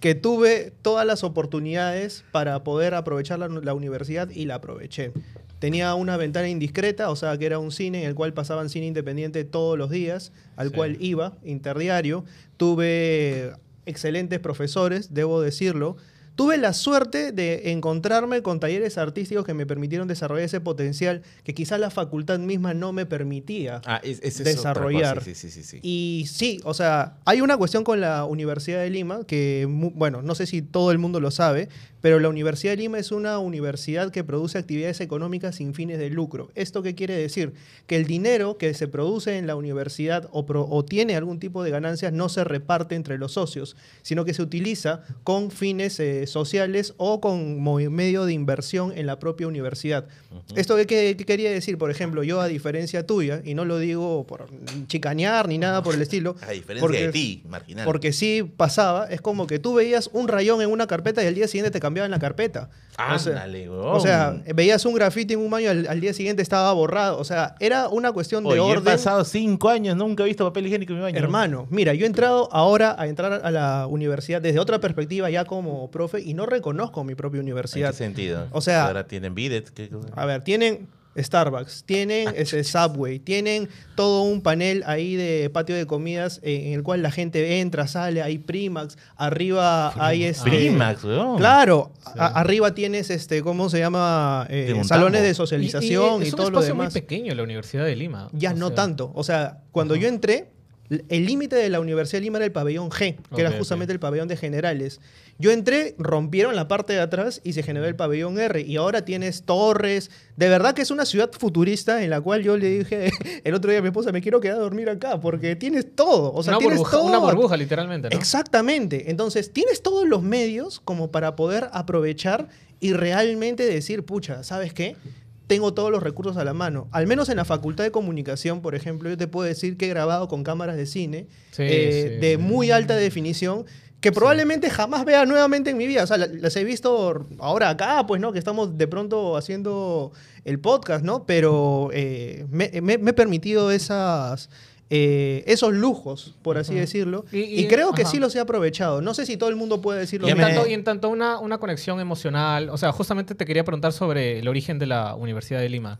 que tuve todas las oportunidades para poder aprovechar la, la universidad y la aproveché. Tenía una ventana indiscreta, o sea que era un cine en el cual pasaban cine independiente todos los días, al Sí. cual iba interdiario. Tuve excelentes profesores, debo decirlo. Tuve la suerte de encontrarme con talleres artísticos que me permitieron desarrollar ese potencial que quizás la facultad misma no me permitía. Ah, es, es- es Desarrollar. Sí, sí, sí. Y sí, o sea, hay una cuestión con la Universidad de Lima que, bueno, no sé si todo el mundo lo sabe, pero la Universidad de Lima es una universidad que produce actividades económicas sin fines de lucro. ¿Esto qué quiere decir? Que el dinero que se produce en la universidad o, pro- o tiene algún tipo de ganancias no se reparte entre los socios, sino que se utiliza con fines eh, sociales o con medio de inversión en la propia universidad. ¿Esto qué, qué- quería decir? Por ejemplo, yo a diferencia tuya, y no lo digo por chicanear ni nada por el estilo, A diferencia porque- de ti, marginal. porque sí pasaba, es como que tú veías un rayón en una carpeta y al día siguiente te cambiaban la carpeta. O sea, o sea, veías un grafiti en un baño, al, al día siguiente estaba borrado. O sea, era una cuestión de Oye, he orden. pasado cinco años, nunca he visto papel higiénico en mi baño. Hermano, mira, yo he entrado ahora a entrar a la universidad desde otra perspectiva ya como profe y no reconozco mi propia ¿En qué universidad. sentido? O sea- Ahora tienen bidet. ¿qué cosa? A ver, tienen Starbucks, tienen ese Subway, tienen todo un panel ahí de patio de comidas eh, en el cual la gente entra, sale, hay Primax, arriba hay este Primax, weón. Claro, a- arriba tienes este, ¿cómo se llama? Eh, De salones de socialización y, es un todo lo espacio demás. muy pequeño la Universidad de Lima. Ya o no sea, tanto. O sea, cuando yo entré, el límite de la Universidad de Lima era el pabellón G, que era justamente el pabellón de generales. Yo entré, rompieron la parte de atrás y se generó el pabellón R. Y ahora tienes torres. De verdad que es una ciudad futurista en la cual yo le dije el otro día a mi esposa, me quiero quedar a dormir acá porque tienes todo. O sea, una, tienes burbuja, todo. una burbuja, literalmente, ¿no? Exactamente. Entonces, tienes todos los medios como para poder aprovechar y realmente decir, pucha, ¿sabes qué? Tengo todos los recursos a la mano. Al menos en la Facultad de Comunicación, por ejemplo, yo te puedo decir que he grabado con cámaras de cine Sí, eh, sí, de muy alta definición que probablemente jamás vea nuevamente en mi vida. O sea, la- las he visto ahora acá, pues, ¿no? Que estamos de pronto haciendo el podcast, ¿no? Pero eh, me, me- me he permitido esas, eh, esos lujos, por así decirlo. Y- Y, y- creo que ajá. sí los he aprovechado. No sé si todo el mundo puede decir lo Y en, tanto, y en tanto una, una conexión emocional, o sea, justamente te quería preguntar sobre el origen de la Universidad de Lima.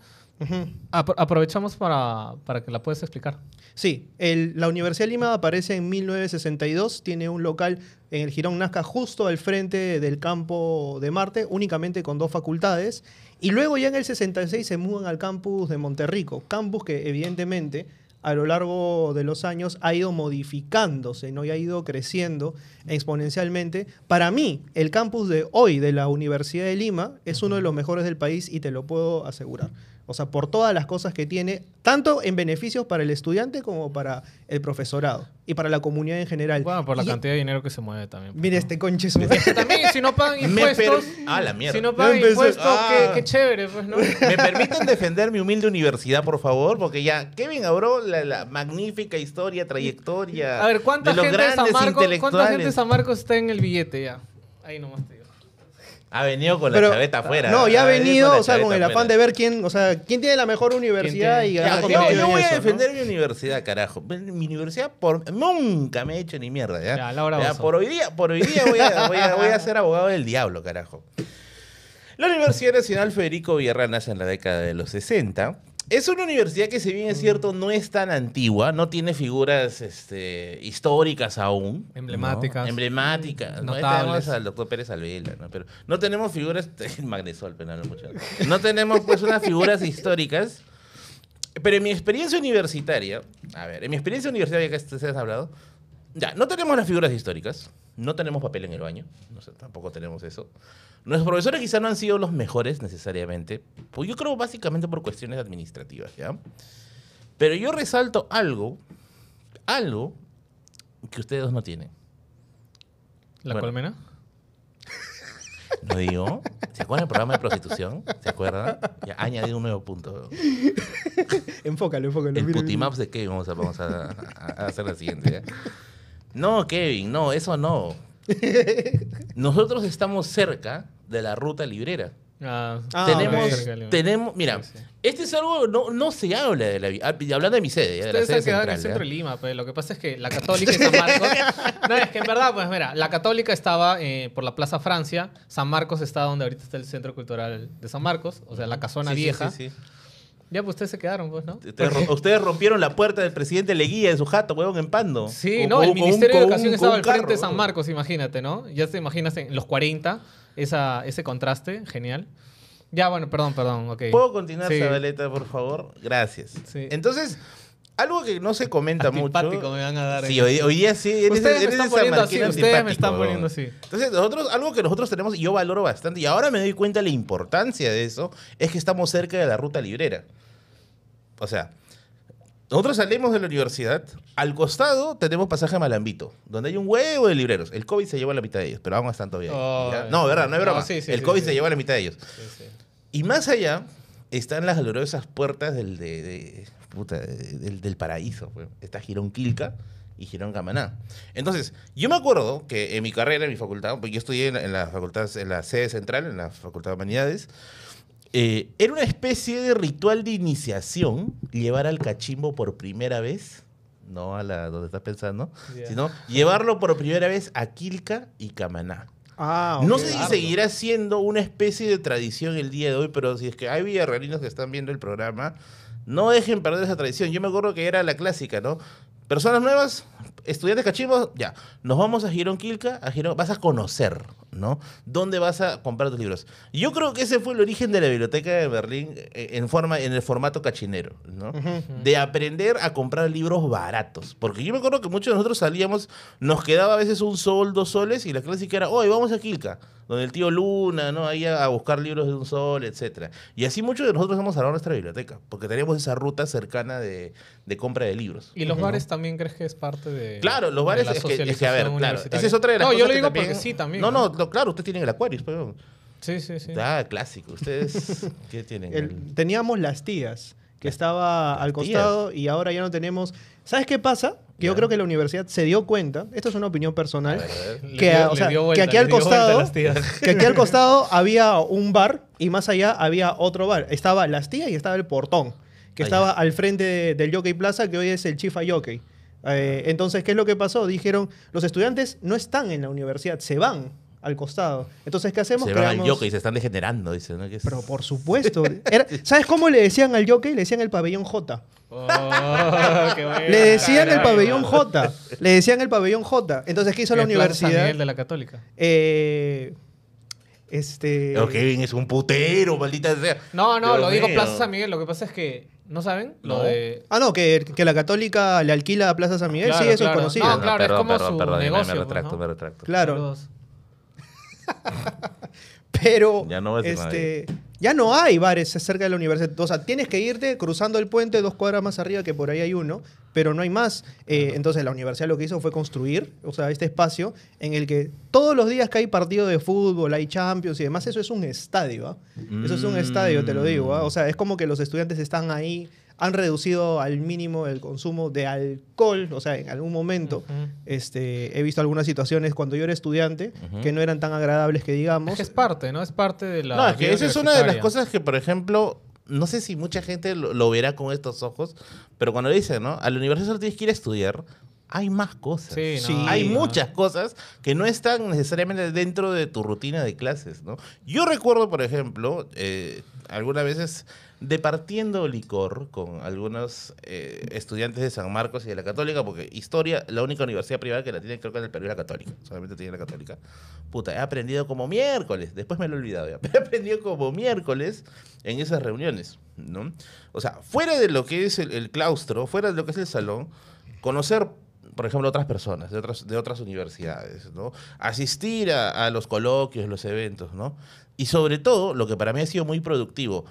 Apro- aprovechamos para, para que la puedas explicar. Sí, el- la Universidad de Lima aparece en 1962, tiene un local en el Girón Nazca justo al frente del campo de Marte, únicamente con dos facultades, y luego ya en el 66 se mudan al campus de Monterrico, campus que evidentemente a lo largo de los años ha ido modificándose, ¿no? y ha ido creciendo exponencialmente. Para mí, el campus de hoy de la Universidad de Lima es uno de los mejores del país y te lo puedo asegurar. O sea, por todas las cosas que tiene, tanto en beneficios para el estudiante como para el profesorado y para la comunidad en general. Bueno, por la Y- cantidad de dinero que se mueve también. pues, Mire ¿no? este conche su- Es que también, si no pagan Me per- impuestos. Ah, la mierda. Si no pagan impuestos, Ah. qué, qué chévere, pues, ¿no? ¿Me permiten defender mi humilde universidad, por favor? Porque ya, Kevin habló la, la magnífica historia, trayectoria A ver, ¿cuánta de los gente, de San grandes Marcos, ¿cuánta gente de San Marcos está en el billete ya? Ahí nomás te. Ha venido con la chaveta afuera. No, ya ha venido o sea, con el afán de ver quién, o sea, quién tiene la mejor universidad y Ya, ganar yo, yo y voy a defender mi universidad, carajo. Mi universidad por, nunca me he hecho ni mierda, ¿ya? Ya, Laura Ya, Bozo. por hoy día, por hoy día voy, a, voy, a, voy a ser abogado del diablo, carajo. La Universidad Nacional Federico Villarreal nace en la década de los 60. Es una universidad que, si bien es cierto, no es tan antigua, no tiene figuras este, históricas aún. Emblemáticas. ¿no? Emblemáticas. ¿no? Tenemos al doctor Pérez Alvela, ¿no? Pero no tenemos figuras... Magnesol, penal, mucho. No tenemos, pues, unas figuras históricas. Pero en mi experiencia universitaria, a ver, en mi experiencia universitaria que ustedes han hablado, ya, no tenemos las figuras históricas, no tenemos papel en el baño, no sé, tampoco tenemos eso. Nuestros profesores quizá no han sido los mejores necesariamente, pues yo creo básicamente por cuestiones administrativas, ¿ya? Pero yo resalto algo, algo que ustedes dos no tienen. ¿La Bueno. colmena? ¿Lo digo? ¿Se acuerdan del programa de prostitución? ¿Se acuerdan? Ya ha añadido un nuevo punto. Enfócalo, enfócalo. El putimaps de Kevin vamos a, vamos a, a- a hacer la siguiente. ¿ya? No, Kevin, no, eso no. Nosotros estamos cerca de la ruta librera. Ah, Ah, tenemos, ok. tenemos, mira, Sí, sí. este es algo, no, no se habla de la ah, hablando de mi sede, ya, de la Ustedes sede han quedado en el centro de ¿ya? Lima, pues lo que pasa es que la Católica y San Marcos. no, es que en verdad, pues mira, la Católica estaba eh, por la Plaza Francia, San Marcos está donde ahorita está el Centro Cultural de San Marcos, o sea, la casona Sí, sí, vieja. sí, sí. Ya, pues ustedes se quedaron, pues, ¿no? Ustedes, ro- ustedes rompieron la puerta del presidente Leguía en su jato, huevón, en Pando. Sí, Con- no, con- el Ministerio de Educación con estaba al frente de San. Marcos, imagínate, ¿no? Ya te imaginas en los 40, esa, ese contraste, genial. Ya, bueno, perdón, perdón, ok. ¿Puedo continuar, Sí. Zabaleta, por favor? Gracias. Sí. Entonces, algo que no se comenta Antipático mucho. me van a dar. Sí, en- hoy, hoy día sí. eres- Ustedes me eres están esa poniendo así, ustedes me están poniendo así. Entonces, nosotros, algo que nosotros tenemos y yo valoro bastante, y ahora me doy cuenta de la importancia de eso, es que estamos cerca de la ruta librera. O sea, nosotros salimos de la universidad, al costado tenemos pasaje a Malambito, donde hay un huevo de libreros. El COVID se lleva la mitad de ellos, pero aún están todavía. ahí, Oh, no, verdad, no es no, broma. sí, sí, el COVID sí. se lleva la mitad de ellos. Y más allá están las gloriosas puertas del, de, de- puta, de- del, del paraíso. pues. Está Girón Quilca y Girón Camaná. Entonces, yo me acuerdo que en mi carrera, en mi facultad, porque yo estudié en la, en la facultad, en la sede central, en la Facultad de Humanidades, eh, era una especie de ritual de iniciación llevar al cachimbo por primera vez, no a la donde estás pensando, sino llevarlo por primera vez a Quilca y Camaná. Ah, No sé si seguirá siendo una especie de tradición el día de hoy, pero si es que hay villarrealinos que están viendo el programa, no dejen perder esa tradición. Yo me acuerdo que era la clásica, ¿no? Personas nuevas, estudiantes cachimbos, ya, nos vamos a Girón Quilca, a Girón, vas a conocer, ¿no? ¿Dónde vas a comprar tus libros? Yo creo que ese fue el origen de la biblioteca de Berlín eh, en forma, en el formato cachinero, ¿no? De aprender a comprar libros baratos. Porque yo me acuerdo que muchos de nosotros salíamos, nos quedaba a veces un sol, dos soles, y la clásica era, hoy vamos a Quilca, donde el tío Luna, ¿no? Ahí a, buscar libros de un sol, etcétera. Y así muchos de nosotros hemos armado nuestra biblioteca, porque teníamos esa ruta cercana de, de compra de libros. ¿Y los bares también crees que es parte de. Claro, los de bares la es que, es que, a ver, claro, esa es otra de las No, cosas yo lo que digo también- porque sí también. No, no, lo- claro, ustedes tienen el Aquarius, pero... Sí, sí, sí. Ah, clásico. ¿Ustedes qué tienen? El- teníamos las tías, que estaba al costado y ahora ya no tenemos. ¿Sabes qué pasa? Que yo creo que la universidad se dio cuenta, esto es una opinión personal, que, aquí al costado, las tías. que aquí al costado había un bar y más allá había otro bar. Estaba las tías y estaba el portón, que Ah, estaba al frente de- del Jockey Plaza, que hoy es el Chifa Jockey. Eh, entonces, ¿qué es lo que pasó? Dijeron, los estudiantes no están en la universidad, se van al costado. Entonces, ¿qué hacemos? Se van al Creamos- yoke y se están degenerando, dicen. ¿no? Es- Pero por supuesto. Era- ¿Sabes cómo le decían al jockey? Le decían el pabellón J. Oh. Le decían el pabellón. J. Le decían el pabellón J. Entonces, ¿qué hizo la En Plaza San universidad? Miguel de la Católica. Eh, este. Pero Kevin es un putero, maldita sea. No, no, Dios lo digo mío. Plaza San Miguel. Lo que pasa es que, ¿no saben? Lo No. de. Ah, no, que, que la católica le alquila a Plaza San Miguel. Claro, sí, eso claro. es conocido. No, claro, es como perdón, su perdón, me- negocio, Me pues, retracto, ¿no? me retracto. Claro. Saludos. Pero Ya no este, ya no hay bares cerca de la universidad. O sea, tienes que irte cruzando el puente dos cuadras más arriba, que por ahí hay uno, pero no hay más. Eh, entonces la universidad lo que hizo fue construir, o sea, este espacio en el que todos los días que hay partido de fútbol, hay champions y demás, eso es un estadio. ¿ah? Eso es un Mm. estadio, te lo digo. ¿ah? O sea, es como que los estudiantes están ahí, han reducido al mínimo el consumo de alcohol, o sea, en algún momento. Ujú. Este, he visto algunas situaciones cuando yo era estudiante Ujú. que no eran tan agradables que digamos. Es que es parte, ¿no? Es parte de la. No, es que esa es una de las cosas que, por ejemplo, no sé si mucha gente lo, lo verá con estos ojos, pero cuando dicen, ¿no? A la universidad solo tienes que ir a estudiar, hay más cosas. Sí, no, Sí. Hay no. muchas cosas que no están necesariamente dentro de tu rutina de clases, ¿no? Yo recuerdo, por ejemplo, eh, algunas veces departiendo licor con algunos eh, estudiantes de San Marcos y de la Católica, porque historia, la única universidad privada que la tiene creo que en el Perú la Católica, solamente tiene la Católica. Puta, he aprendido como miércoles, después me lo he olvidado ya, he aprendido como miércoles en esas reuniones, ¿no? O sea, fuera de lo que es el, el claustro, fuera de lo que es el salón, conocer por ejemplo, otras personas de otras, de otras universidades, ¿no? Asistir a, a los coloquios, los eventos, ¿no? Y sobre todo, lo que para mí ha sido muy productivo,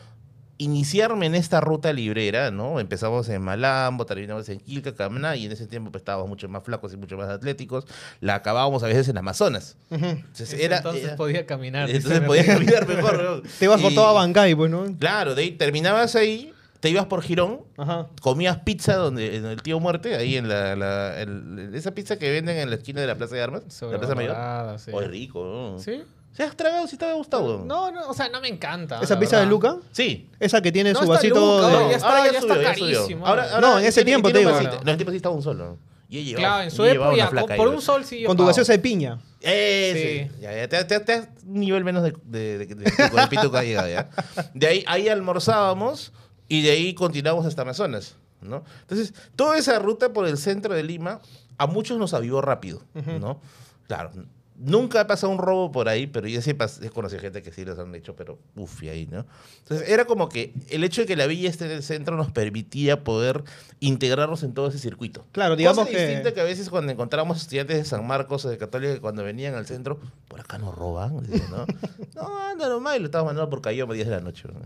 iniciarme en esta ruta librera, ¿no? Empezamos en Malambo, terminamos en Quilca, Camaná, y en ese tiempo pues, estábamos mucho más flacos y mucho más atléticos. La acabábamos a veces en Amazonas. Entonces, era, entonces era- podía caminar. entonces podía René. caminar mejor. ¿no? Te ibas por Y- toda Bancay, pues, ¿no? Claro, de ahí terminabas ahí, te ibas por Girón, Ajá. comías pizza donde en el tío Muerte, ahí en la, la- el- esa pizza que venden en la esquina de la Plaza de Armas, la Plaza Mayor. Sobrevalorada, sí. Rico, ¿no? ¿Sí? ¿Se has tragado si te había gustado? No, no, o sea, no me encanta. ¿Esa pizza de. Luca? Sí. Esa que tiene No, su vasito Luca, de... ya está- ahora ya está subió, carísimo. Ahora, ahora No, en ese tiene- tiempo tiene te digo. No, en tiempo sí estaba un solo. He llevado- Claro, en su época, por un sol sí yo Con tu gaseosa de piña. Ese. Sí. Ya, ya, te, te- te- un nivel menos de, de, de- de- de- con el pituco ha llegado, ya. De ahí, ahí almorzábamos y de ahí continuamos hasta Amazonas, ¿no? Entonces, toda esa ruta por el centro de Lima, a muchos nos avivó rápido, ¿no? Claro, nunca ha pasado un robo por ahí, pero yo sí he conocido gente que sí los han hecho, pero uff, y ahí, ¿no? Entonces, era como que el hecho de que la villa esté en el centro nos permitía poder integrarnos en todo ese circuito. Claro, digamos Cosa que- distinta que a veces cuando encontramos estudiantes de San Marcos o de Católica que cuando venían al centro, por acá nos roban. No, anda nomás y lo estabas mandando por Cayoma a 10 de la noche. ¿no?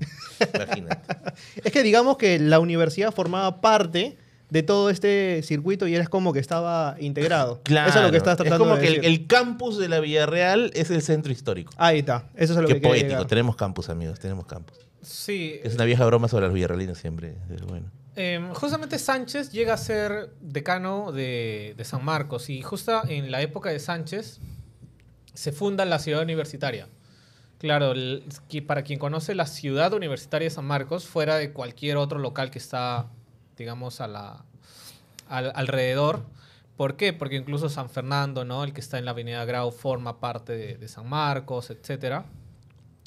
Imagínate. Es que digamos que la universidad formaba parte de todo este circuito y era como que estaba integrado. Claro. Eso es lo que estás tratando como de que el, decir. el campus de la Villarreal es el centro histórico. Ahí está. Eso es lo Qué que quería poético. llegar. Tenemos campus, amigos. Tenemos campus. Sí. Es una vieja broma sobre los villarrealinos siempre. pero bueno. Em, justamente Sánchez llega a ser decano de, de San Marcos y justo en la época de Sánchez se funda la ciudad universitaria. Claro, el- que para quien conoce la ciudad universitaria de San Marcos, fuera de cualquier otro local que está, digamos, a la, al- alrededor. ¿Por qué? Porque incluso San Fernando, ¿no? El que está en la Avenida Grau forma parte de, de San Marcos, etcétera.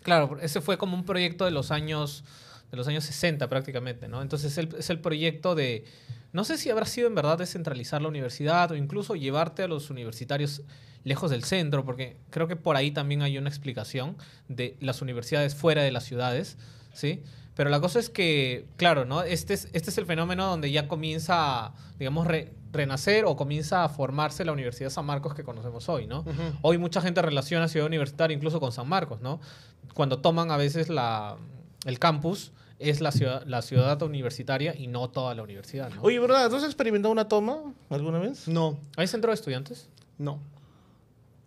Claro, ese fue como un proyecto de los años de los años 60 prácticamente, ¿no? Entonces el- es el proyecto de, no sé si habrá sido en verdad descentralizar la universidad o incluso llevarte a los universitarios lejos del centro, porque creo que por ahí también hay una explicación de las universidades fuera de las ciudades, ¿sí? Pero la cosa es que, claro, ¿no? Este es, este es el fenómeno donde ya comienza, a, digamos, re- renacer o comienza a formarse la Universidad de San Marcos que conocemos hoy, ¿no? Hoy mucha gente relaciona Ciudad Universitaria incluso con San Marcos, ¿no? Cuando toman a veces la, el campus, es la ciudad, la ciudad universitaria y no toda la universidad, ¿no? Oye, ¿verdad? ¿Tú has experimentado una toma alguna vez? No, ¿Hay centro de estudiantes? no.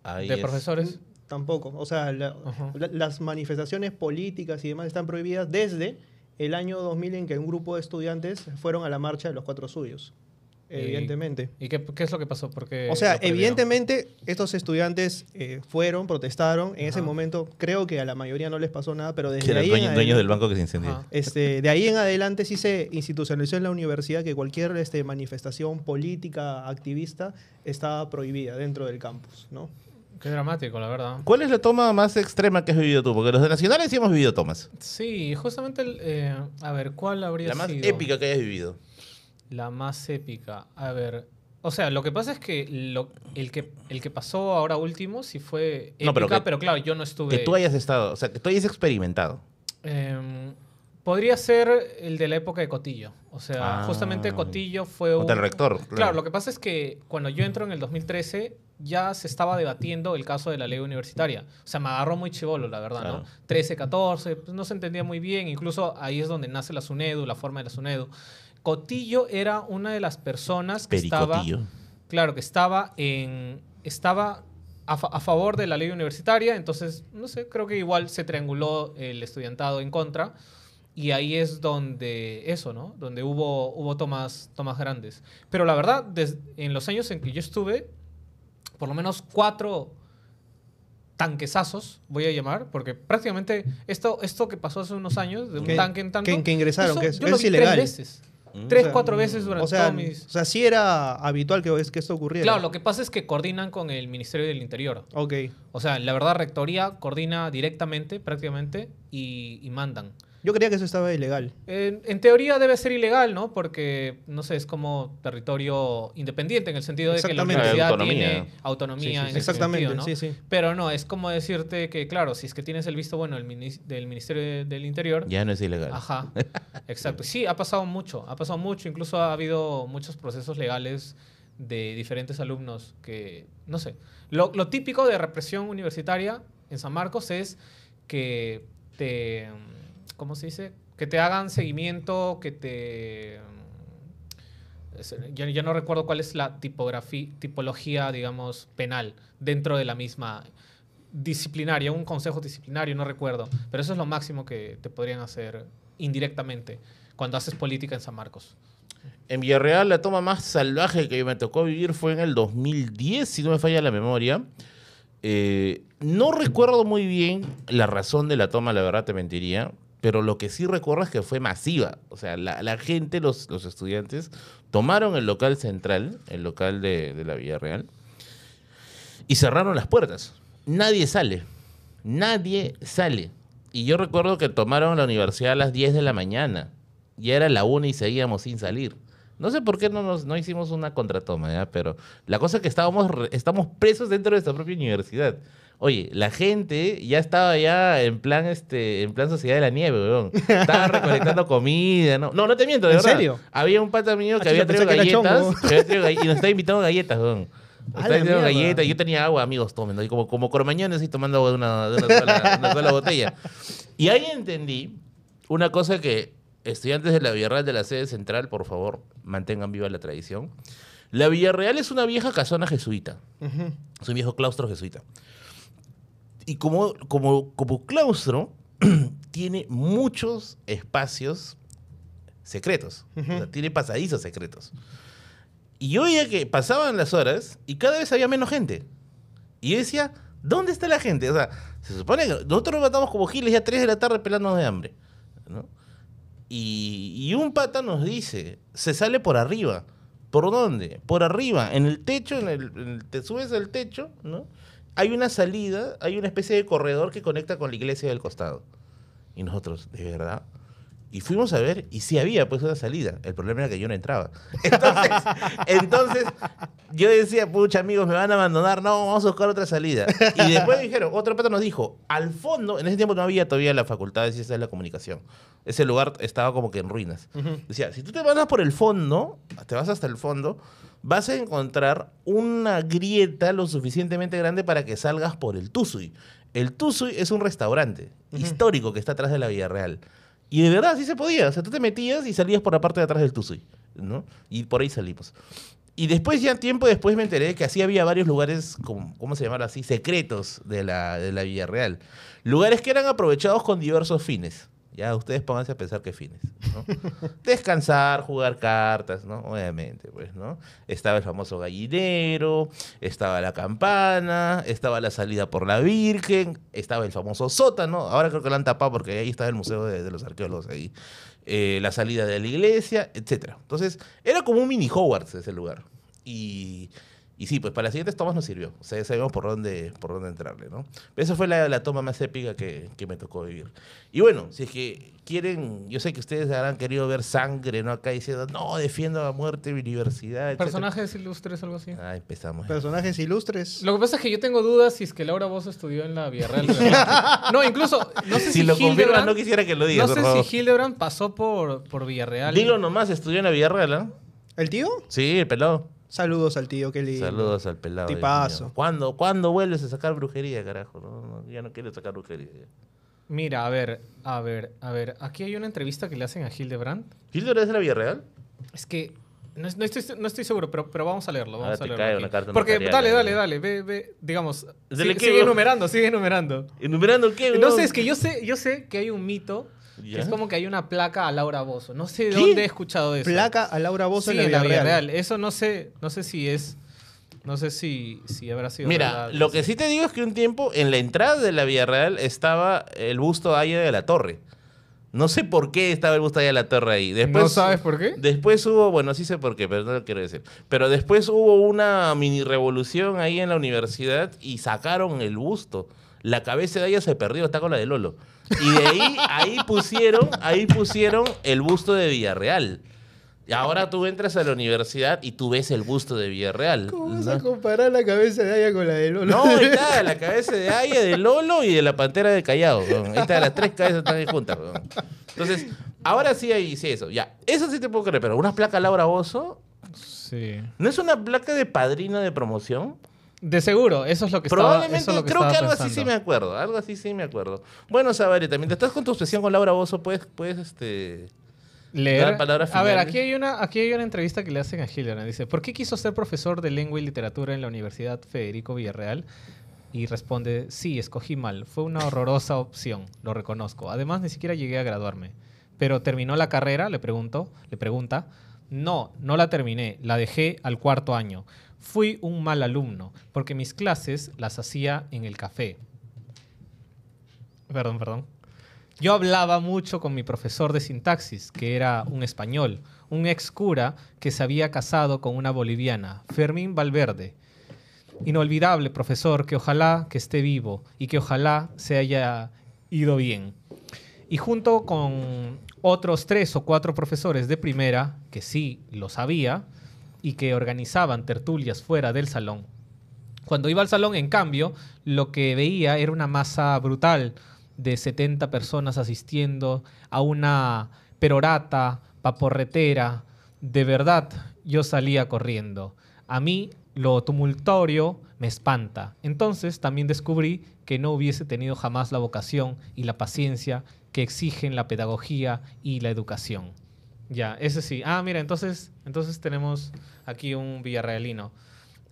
Ahí ¿De es. profesores? Tampoco. O sea, la- Ajá. la- las manifestaciones políticas y demás están prohibidas desde el año 2000 en que un grupo de estudiantes fueron a la marcha de los cuatro suyos. Evidentemente. ¿Y qué, qué es lo que pasó? Porque O sea, evidentemente estos estudiantes eh, fueron, protestaron. En ese momento creo que a la mayoría no les pasó nada, pero desde Que eran ahí, dueños, en dueños del adelante- banco que se incendió. Este, de ahí en adelante sí se institucionalizó en la universidad que cualquier este, manifestación política, activista, estaba prohibida dentro del campus, ¿no? Qué dramático, la verdad. ¿Cuál es la toma más extrema que has vivido tú? Porque los de nacionales sí hemos vivido tomas. Sí, justamente, el, eh, a ver, ¿cuál habría La más sido? épica que hayas vivido. La más épica. A ver. O sea, lo que pasa es que, lo, el, que el que pasó ahora último sí fue épica, No, pero claro, yo no estuve. Que tú hayas estado, o sea, que tú hayas experimentado. Em, podría ser el de la época de Cotillo. O sea, Ah. justamente Cotillo fue un- rector. Claro. lo que pasa es que cuando yo entro en el 2013 ya se estaba debatiendo el caso de la ley universitaria. O sea, me agarró muy chivolo, la verdad, Claro. ¿no? 13, 14, pues no se entendía muy bien. Incluso ahí es donde nace la SUNEDU, la forma de la SUNEDU. Cotillo era una de las personas que estaba... Claro, que estaba en. Estaba a, fa- a favor de la ley universitaria, entonces, no sé, creo que igual se trianguló el estudiantado en contra. Y ahí es donde eso, ¿no? Donde hubo, hubo tomas, tomas grandes. Pero la verdad, en los años en que yo estuve, por lo menos cuatro tanquesazos, voy a llamar, porque prácticamente esto, esto que pasó hace unos años, de un Que- tanque en tanto... que- que ingresaron, eso que es- yo eso lo es vi ilegal. Tres veces. Mm. Tres, O sea, cuatro veces durante O sea, todos mis... o sea, sí era habitual que, que esto ocurriera. Claro, lo que pasa es que coordinan con el Ministerio del Interior. Ok. O sea, la verdad, Rectoría coordina directamente, prácticamente, y, y mandan. Yo creía que eso estaba ilegal. En, en teoría debe ser ilegal, ¿no? Porque, no sé, es como territorio independiente en el sentido de que la universidad Autonomía. tiene autonomía Sí, sí, en sí. ese Exactamente, sentido, ¿no? sí, sí. Pero no, es como decirte que, claro, si es que tienes el visto bueno del, minis- del Ministerio de- del Interior, Ya no es ilegal. Ajá, exacto. Sí, ha pasado mucho, ha pasado mucho. Incluso ha habido muchos procesos legales de diferentes alumnos que, no sé, lo, lo típico de represión universitaria en San Marcos es que te, ¿cómo se dice? Que te hagan seguimiento, que te... ya no recuerdo cuál es la tipología, digamos, penal dentro de la misma disciplinaria, un consejo disciplinario, no recuerdo. Pero eso es lo máximo que te podrían hacer indirectamente cuando haces política en San Marcos. En Villarreal la toma más salvaje que me tocó vivir fue en el 2010, si no me falla la memoria. Eh, no recuerdo muy bien la razón de la toma, la verdad te mentiría, pero lo que sí recuerdo es que fue masiva. O sea, la, la gente, los, los estudiantes, tomaron el local central, el local de, de la Villarreal, y cerraron las puertas. Nadie sale. Nadie sale. Y yo recuerdo que tomaron la universidad a las 10 de la mañana. Ya era la 1 y seguíamos sin salir. No sé por qué no, nos, no hicimos una contratoma, pero la cosa es que estábamos, estamos presos dentro de nuestra propia universidad. Oye, la gente ya estaba ya en plan, este, en plan sociedad de la nieve, weón. Estaba recolectando comida, ¿no? No, no te miento, de ¿En verdad. serio? Había un pata mío Ah, que había traído galletas, que había traído gall- y nos estaba invitando galletas, weón. Nos ¡A estaba galletas. Yo tenía agua, amigos, tomen, como, como cromañones y tomando agua de una, de una sola, una sola botella. Y ahí entendí una cosa que estudiantes de la Villarreal de la sede central, por favor, mantengan viva la tradición. La Villarreal es una vieja casona jesuita. Ujú. Es un viejo claustro jesuita. Y como, como, como claustro, tiene muchos espacios secretos. O sea, tiene pasadizos secretos. Y yo veía que pasaban las horas y cada vez había menos gente. Y yo decía, ¿dónde está la gente? O sea, se supone que nosotros nos matamos como giles ya a 3 de la tarde pelándonos de hambre. ¿no? Y, y un pata nos dice, se sale por arriba. ¿Por dónde? Por arriba, en el techo, en el, en el- te subes al techo, ¿no? Hay una salida, hay una especie de corredor que conecta con la iglesia del costado. Y nosotros, ¿de verdad? Y fuimos a ver, y sí había pues una salida. El problema era que yo no entraba. Entonces, entonces yo decía, pucha amigos, me van a abandonar. No, vamos a buscar otra salida. Y después dijeron, otro pata nos dijo, al fondo, en ese tiempo no había todavía la facultad de ciencias de la comunicación. Ese lugar estaba como que en ruinas. Ujú. Decía, si tú te vas por el fondo, te vas hasta el fondo, vas a encontrar una grieta lo suficientemente grande para que salgas por el Tusui. El Tusui es un restaurante Ujú. histórico que está atrás de la Villarreal. Y de verdad, sí se podía. O sea, tú te metías y salías por la parte de atrás del Tusui, ¿no? Y por ahí salimos. Y después, ya tiempo después, me enteré que así había varios lugares, como, ¿cómo se llaman así? Secretos de la, de la Villarreal. Lugares que eran aprovechados con diversos fines. Ya ustedes pónganse a pensar qué fines, ¿no? Descansar, jugar cartas, ¿no? Obviamente, pues, ¿no? Estaba el famoso gallinero, estaba la campana, estaba la salida por la Virgen, estaba el famoso sótano, ahora creo que lo han tapado porque ahí estaba el Museo de, de los Arqueólogos ahí, eh, la salida de la iglesia, etc. Entonces, era como un mini Hogwarts ese lugar. Y, y sí, pues para las siguientes tomas nos sirvió. O sea, ya sabíamos por dónde, por dónde entrarle, ¿no? Pero esa fue la, la toma más épica que, que me tocó vivir. Y bueno, si es que quieren, yo sé que ustedes habrán querido ver sangre, ¿no? Acá diciendo, no, defiendo a muerte mi universidad, etc. Personajes ilustres, algo así. Ah, empezamos. Personajes ilustres. Lo que pasa es que yo tengo dudas si es que Laura Bozo estudió en la Villarreal. realmente. no, incluso, no sé si si, lo confirmas, Hildebrand- no quisiera que lo digas, no por sé favor. si Hildebrand pasó por, por Villarreal. Dilo nomás, estudió en la Villarreal, ¿ah? ¿El tío? Sí, el pelado. Saludos al tío, qué lindo. Saludos al pelado. Tipazo. ¿Cuándo, ¿Cuándo vuelves a sacar brujería, carajo? No, no, ya no quiero sacar brujería. Mira, a ver, a ver, a ver. Aquí hay una entrevista que le hacen a Hildebrand. ¿Hildebrand es de la Villarreal? Es que no, no estoy, no estoy seguro, pero, pero vamos a leerlo. Vamos Ahora a te leerlo una carta Porque notarial, dale, dale, dale, ve, ve, digamos, sigue, ¿qué, sigue enumerando, sigue enumerando. ¿Enumerando qué, No sé, es que yo sé, yo sé que hay un mito ¿Ya? es como que hay una placa a Laura Bozo. No sé de ¿Qué? dónde he escuchado eso. Placa a Laura Bozo sí, en la Villarreal. Eso no sé, no sé si es, no sé si, si habrá sido Mira, verdad. lo que sí te digo es que un tiempo en la entrada de la Villarreal estaba el busto de Aya de la Torre. No sé por qué estaba el busto de Aya de la Torre ahí. Después, ¿No sabes por qué? Después hubo, bueno, sí sé por qué, pero no lo quiero decir. Pero después hubo una mini revolución ahí en la universidad y sacaron el busto. La cabeza de ella se perdió, está con la de Lolo. Y de ahí, ahí pusieron, ahí pusieron el busto de Villarreal. Y ahora tú entras a la universidad y tú ves el busto de Villarreal. ¿Cómo vas ¿no? a comparar la cabeza de Aya con la de Lolo? No, ahí está, la cabeza de Aya, de Lolo y de la pantera de Callao. weón. Ahí está, las tres cabezas están ahí juntas. weón. Entonces, ahora sí hay sí eso. Ya, eso sí te puedo creer, pero una placa Laura Bozo, Sí. ¿no es una placa de padrino de promoción? De seguro, eso es lo que estaba- Probablemente, eso es lo que creo que estaba algo así sí me acuerdo. Algo así sí me acuerdo. Bueno, Sabareta, mientras estás con tu obsesión con Laura Bozo, puedes, puedes este. Leer. Dar A ver, aquí hay, una, aquí hay una entrevista que le hacen a Hildebrand. Dice, ¿por qué quiso ser profesor de lengua y literatura en la Universidad Federico Villarreal? Y responde, sí, escogí mal. Fue una horrorosa opción, lo reconozco. Además, ni siquiera llegué a graduarme. Pero terminó la carrera, le pregunto, le pregunta. No, no la terminé, la dejé al cuarto año. Fui un mal alumno, porque mis clases las hacía en el café. Perdón, perdón. Yo hablaba mucho con mi profesor de sintaxis, que era un español, un ex cura que se había casado con una boliviana, Fermín Valverde. Inolvidable profesor, que ojalá que esté vivo y que ojalá se haya ido bien. Y junto con otros tres o cuatro profesores de primera, que sí lo sabía, y que organizaban tertulias fuera del salón, cuando iba al salón, en cambio, lo que veía era una masa brutal de 70 personas asistiendo a una perorata, paporretera. De verdad, yo salía corriendo. A mí lo tumultuario me espanta. Entonces también descubrí que no hubiese tenido jamás la vocación y la paciencia que exigen la pedagogía y la educación. Ya, ese sí. Ah, mira, entonces, entonces tenemos aquí un villarrealino.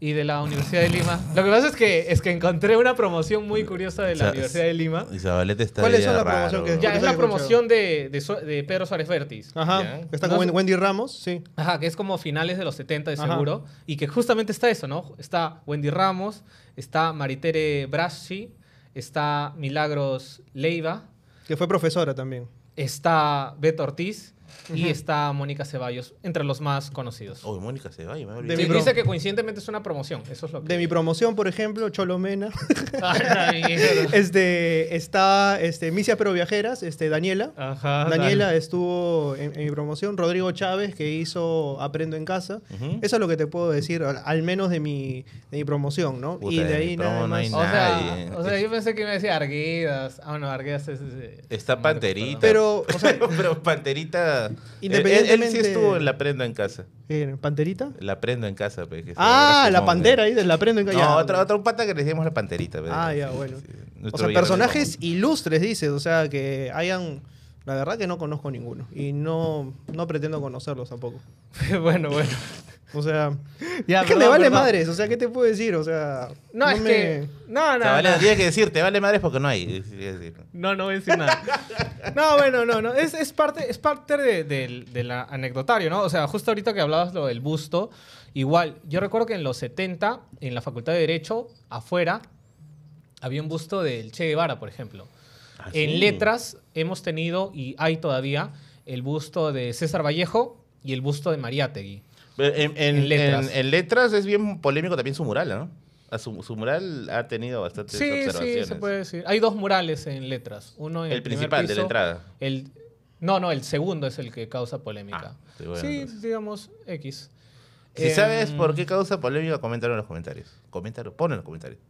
Y de la Universidad de Lima. Lo que pasa es que, es que encontré una promoción muy curiosa de la Sa- Universidad de Lima. Y Zabaleta está. ¿Cuáles ya son la raro. promoción que- Ya, es la promoción de, de, Pedro Suárez Vértiz. Ajá. Ya. Está No con Wendy Ramos, sí. Ajá, que es como finales de los 70 de Ajá. seguro. Y que justamente está eso, ¿no? Está Wendy Ramos, está Maritere Braschi, está Milagros Leiva, Que fue profesora también. está Beto Ortiz y Ujú. está Mónica Ceballos, entre los más conocidos. Oh, Mónica va, me De olvidé. mi Sí, dice que coincidentemente es una promoción, eso es lo que... De mi promoción, por ejemplo, Cholomena. Mierda. este, está este, Misia Pero Viajeras, este, Daniela. Ajá, Daniela dale. estuvo en, en mi promoción. Rodrigo Chávez, que hizo Aprendo en Casa. Ujú. Eso es lo que te puedo decir, al, al menos de mi, de mi promoción, ¿no? Puta, y de de ahí nada promo no hay más. O sea, Nadie. o sea, yo pensé que me decía Arguedas. Ah, no, Arguedas es... es- Está Marcos, Panterita. Pero, o sea, pero Panterita. Independientemente- Él, él sí estuvo en la prendo en casa. ¿eh, ¿Panterita? La prendo en casa. pe, que Ah, la pantera ahí, de la prendo en No, ya. otro, otro pata que le decíamos la panterita. pe. Ah, ya, bueno. Sí, O nuestro sea, personajes ilustres, dices. O sea, que hayan... La verdad que no conozco ninguno. Y no, no pretendo conocerlos tampoco. bueno, bueno. O sea, Ya, es que me vale perdón. madres. O sea, ¿qué te puedo decir? O sea, No, es me- que... No, no, Te vale- no. Tienes que decir, te vale madres porque no hay. decir. No, no voy a decir nada. No, bueno, no, no. Es, es parte, es parte de, del- anecdotario, ¿no? O sea, justo ahorita que hablabas lo del busto, igual, yo recuerdo que en los 70, en la Facultad de Derecho, afuera, había un busto del Che Guevara, por ejemplo. Ah, en sí. letras hemos tenido, y hay todavía, el busto de César Vallejo y el busto de Mariátegui. En, en- En letras. en- en letras es bien polémico también su mural, ¿no? A su, su mural ha tenido bastantes Sí, observaciones. sí, se puede decir. Hay dos murales en letras. Uno en el, El principal de la entrada. El, no, no, el segundo es el que causa polémica. Ah, sí, bueno, sí, entonces. digamos, X. Si Em, sabes por qué causa polémica, coméntalo en los comentarios. Coméntalo, pon en los comentarios.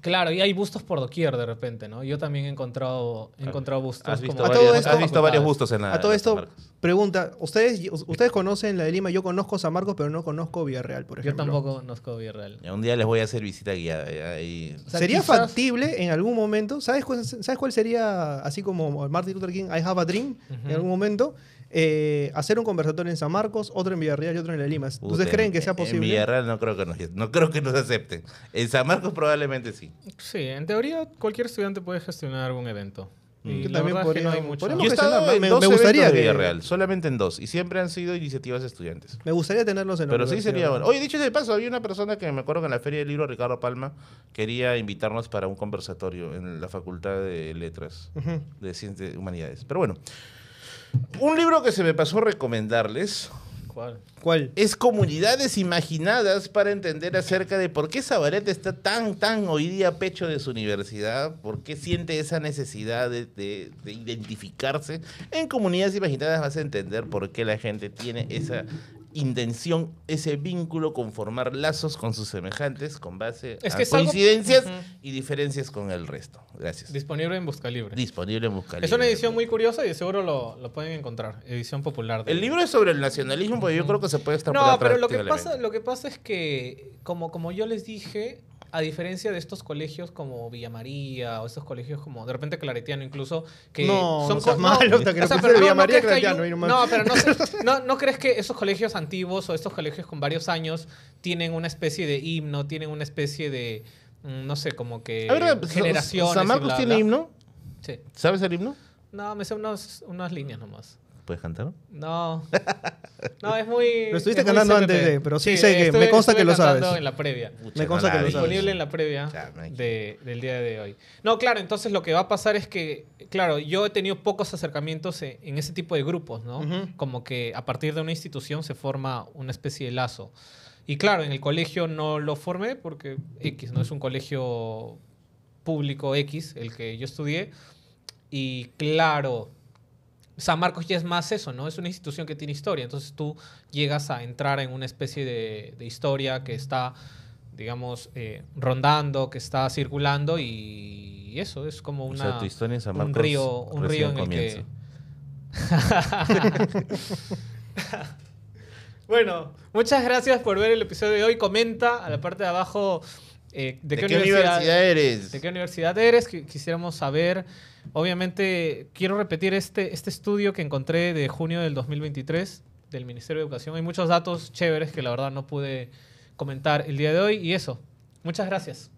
Claro, y hay bustos por doquier de repente, ¿no? Yo también he encontrado, he encontrado bustos Has visto, como... Esto- has visto varios bustos en la A todo esto, pregunta, ¿ustedes, ustedes conocen la de Lima? Yo conozco San Marcos, pero no conozco Villarreal, por Yo ejemplo. tampoco conozco Villarreal. Ya, Un día les voy a hacer visita guiada. ya, y- O sea, ¿Sería quizás- factible en algún momento? ¿Sabes cuál, ¿Sabes cuál sería, así como Martin Luther King, I have a dream, en algún momento? Eh, hacer un conversatorio en San Marcos, otro en Villarreal y otro en La Lima. ¿Ustedes creen en- que sea En posible? Villarreal no creo que nos, no creo que nos acepten. En San Marcos probablemente sí. Sí, en teoría cualquier estudiante puede gestionar algún evento. Mm. Y la también verdad es que no hay podría- mucho... Yo he estado en Me- dos me gustaría de que- Villarreal, solamente en dos. Y siempre han sido iniciativas estudiantes. Me gustaría tenerlos en Pero sí sería bueno. Oye, dicho de paso, había una persona que me acuerdo que en la Feria del Libro, Ricardo Palma, quería invitarnos para un conversatorio en la Facultad de Letras, Ujú. de Ciencias y Humanidades. Pero bueno, un libro que se me pasó a recomendarles ¿Cuál? ¿Cuál? es Comunidades Imaginadas para entender acerca de por qué Sabaret está tan, tan hoy día pecho de su universidad, por qué siente esa necesidad de, de- de identificarse. En Comunidades Imaginadas vas a entender por qué la gente tiene esa intención, ese vínculo con formar lazos con sus semejantes con base Es a algo- coincidencias y diferencias con el resto. Gracias. Disponible en Buscalibre. Disponible en Buscalibre. Es una edición muy curiosa y de seguro lo, lo pueden encontrar. Edición popular. de- El libro es sobre el nacionalismo, porque yo creo que se puede extrapolar No, pero lo que, pasa, lo que pasa es que, como, como yo les dije, a diferencia de estos colegios como Villa María o estos colegios como de repente Claretiano incluso, que No, son no seas co- malo, hasta que o sea, pero Villa María, crees que hay un- no no, pero no, no, ¿no crees que esos colegios antiguos o estos colegios con varios años tienen una especie de himno, tienen una especie de, mm, no sé, como que A ver, generaciones ¿San Marcos bla, tiene himno? Sí. ¿Sabes el himno? No, me sé unos, unas líneas nomás. ¿Puedes cantar? No. No, es muy. Lo estuviste es cantando antes de, pero sí sé que- estuve- me consta que lo sabes. en la previa. Me consta no que lo sabes. Disponible en la previa de- del día de hoy. No, claro, entonces lo que va a pasar es que, claro, yo he tenido pocos acercamientos en, en ese tipo de grupos, ¿no? Ujú. Como que a partir de una institución se forma una especie de lazo. Y claro, en el colegio no lo formé porque X, ¿no? Es un colegio público X, el que yo estudié. Y claro, San Marcos ya es más eso, ¿no? Es una institución que tiene historia. Entonces tú llegas a entrar en una especie de, de historia que está, digamos, eh, rondando, que está circulando y eso es como O una, sea, tu historia en San un Marcos río, un río en el que... bueno, muchas gracias por ver el episodio de hoy. Comenta a la parte de abajo eh, de, ¿De, qué universidad eres? ¿De qué universidad eres? Qui- Quisiéramos saber. Obviamente, quiero repetir este, este estudio que encontré de junio del 2023 del Ministerio de Educación. Hay muchos datos chéveres que la verdad no pude comentar el día de hoy. Y eso, muchas gracias.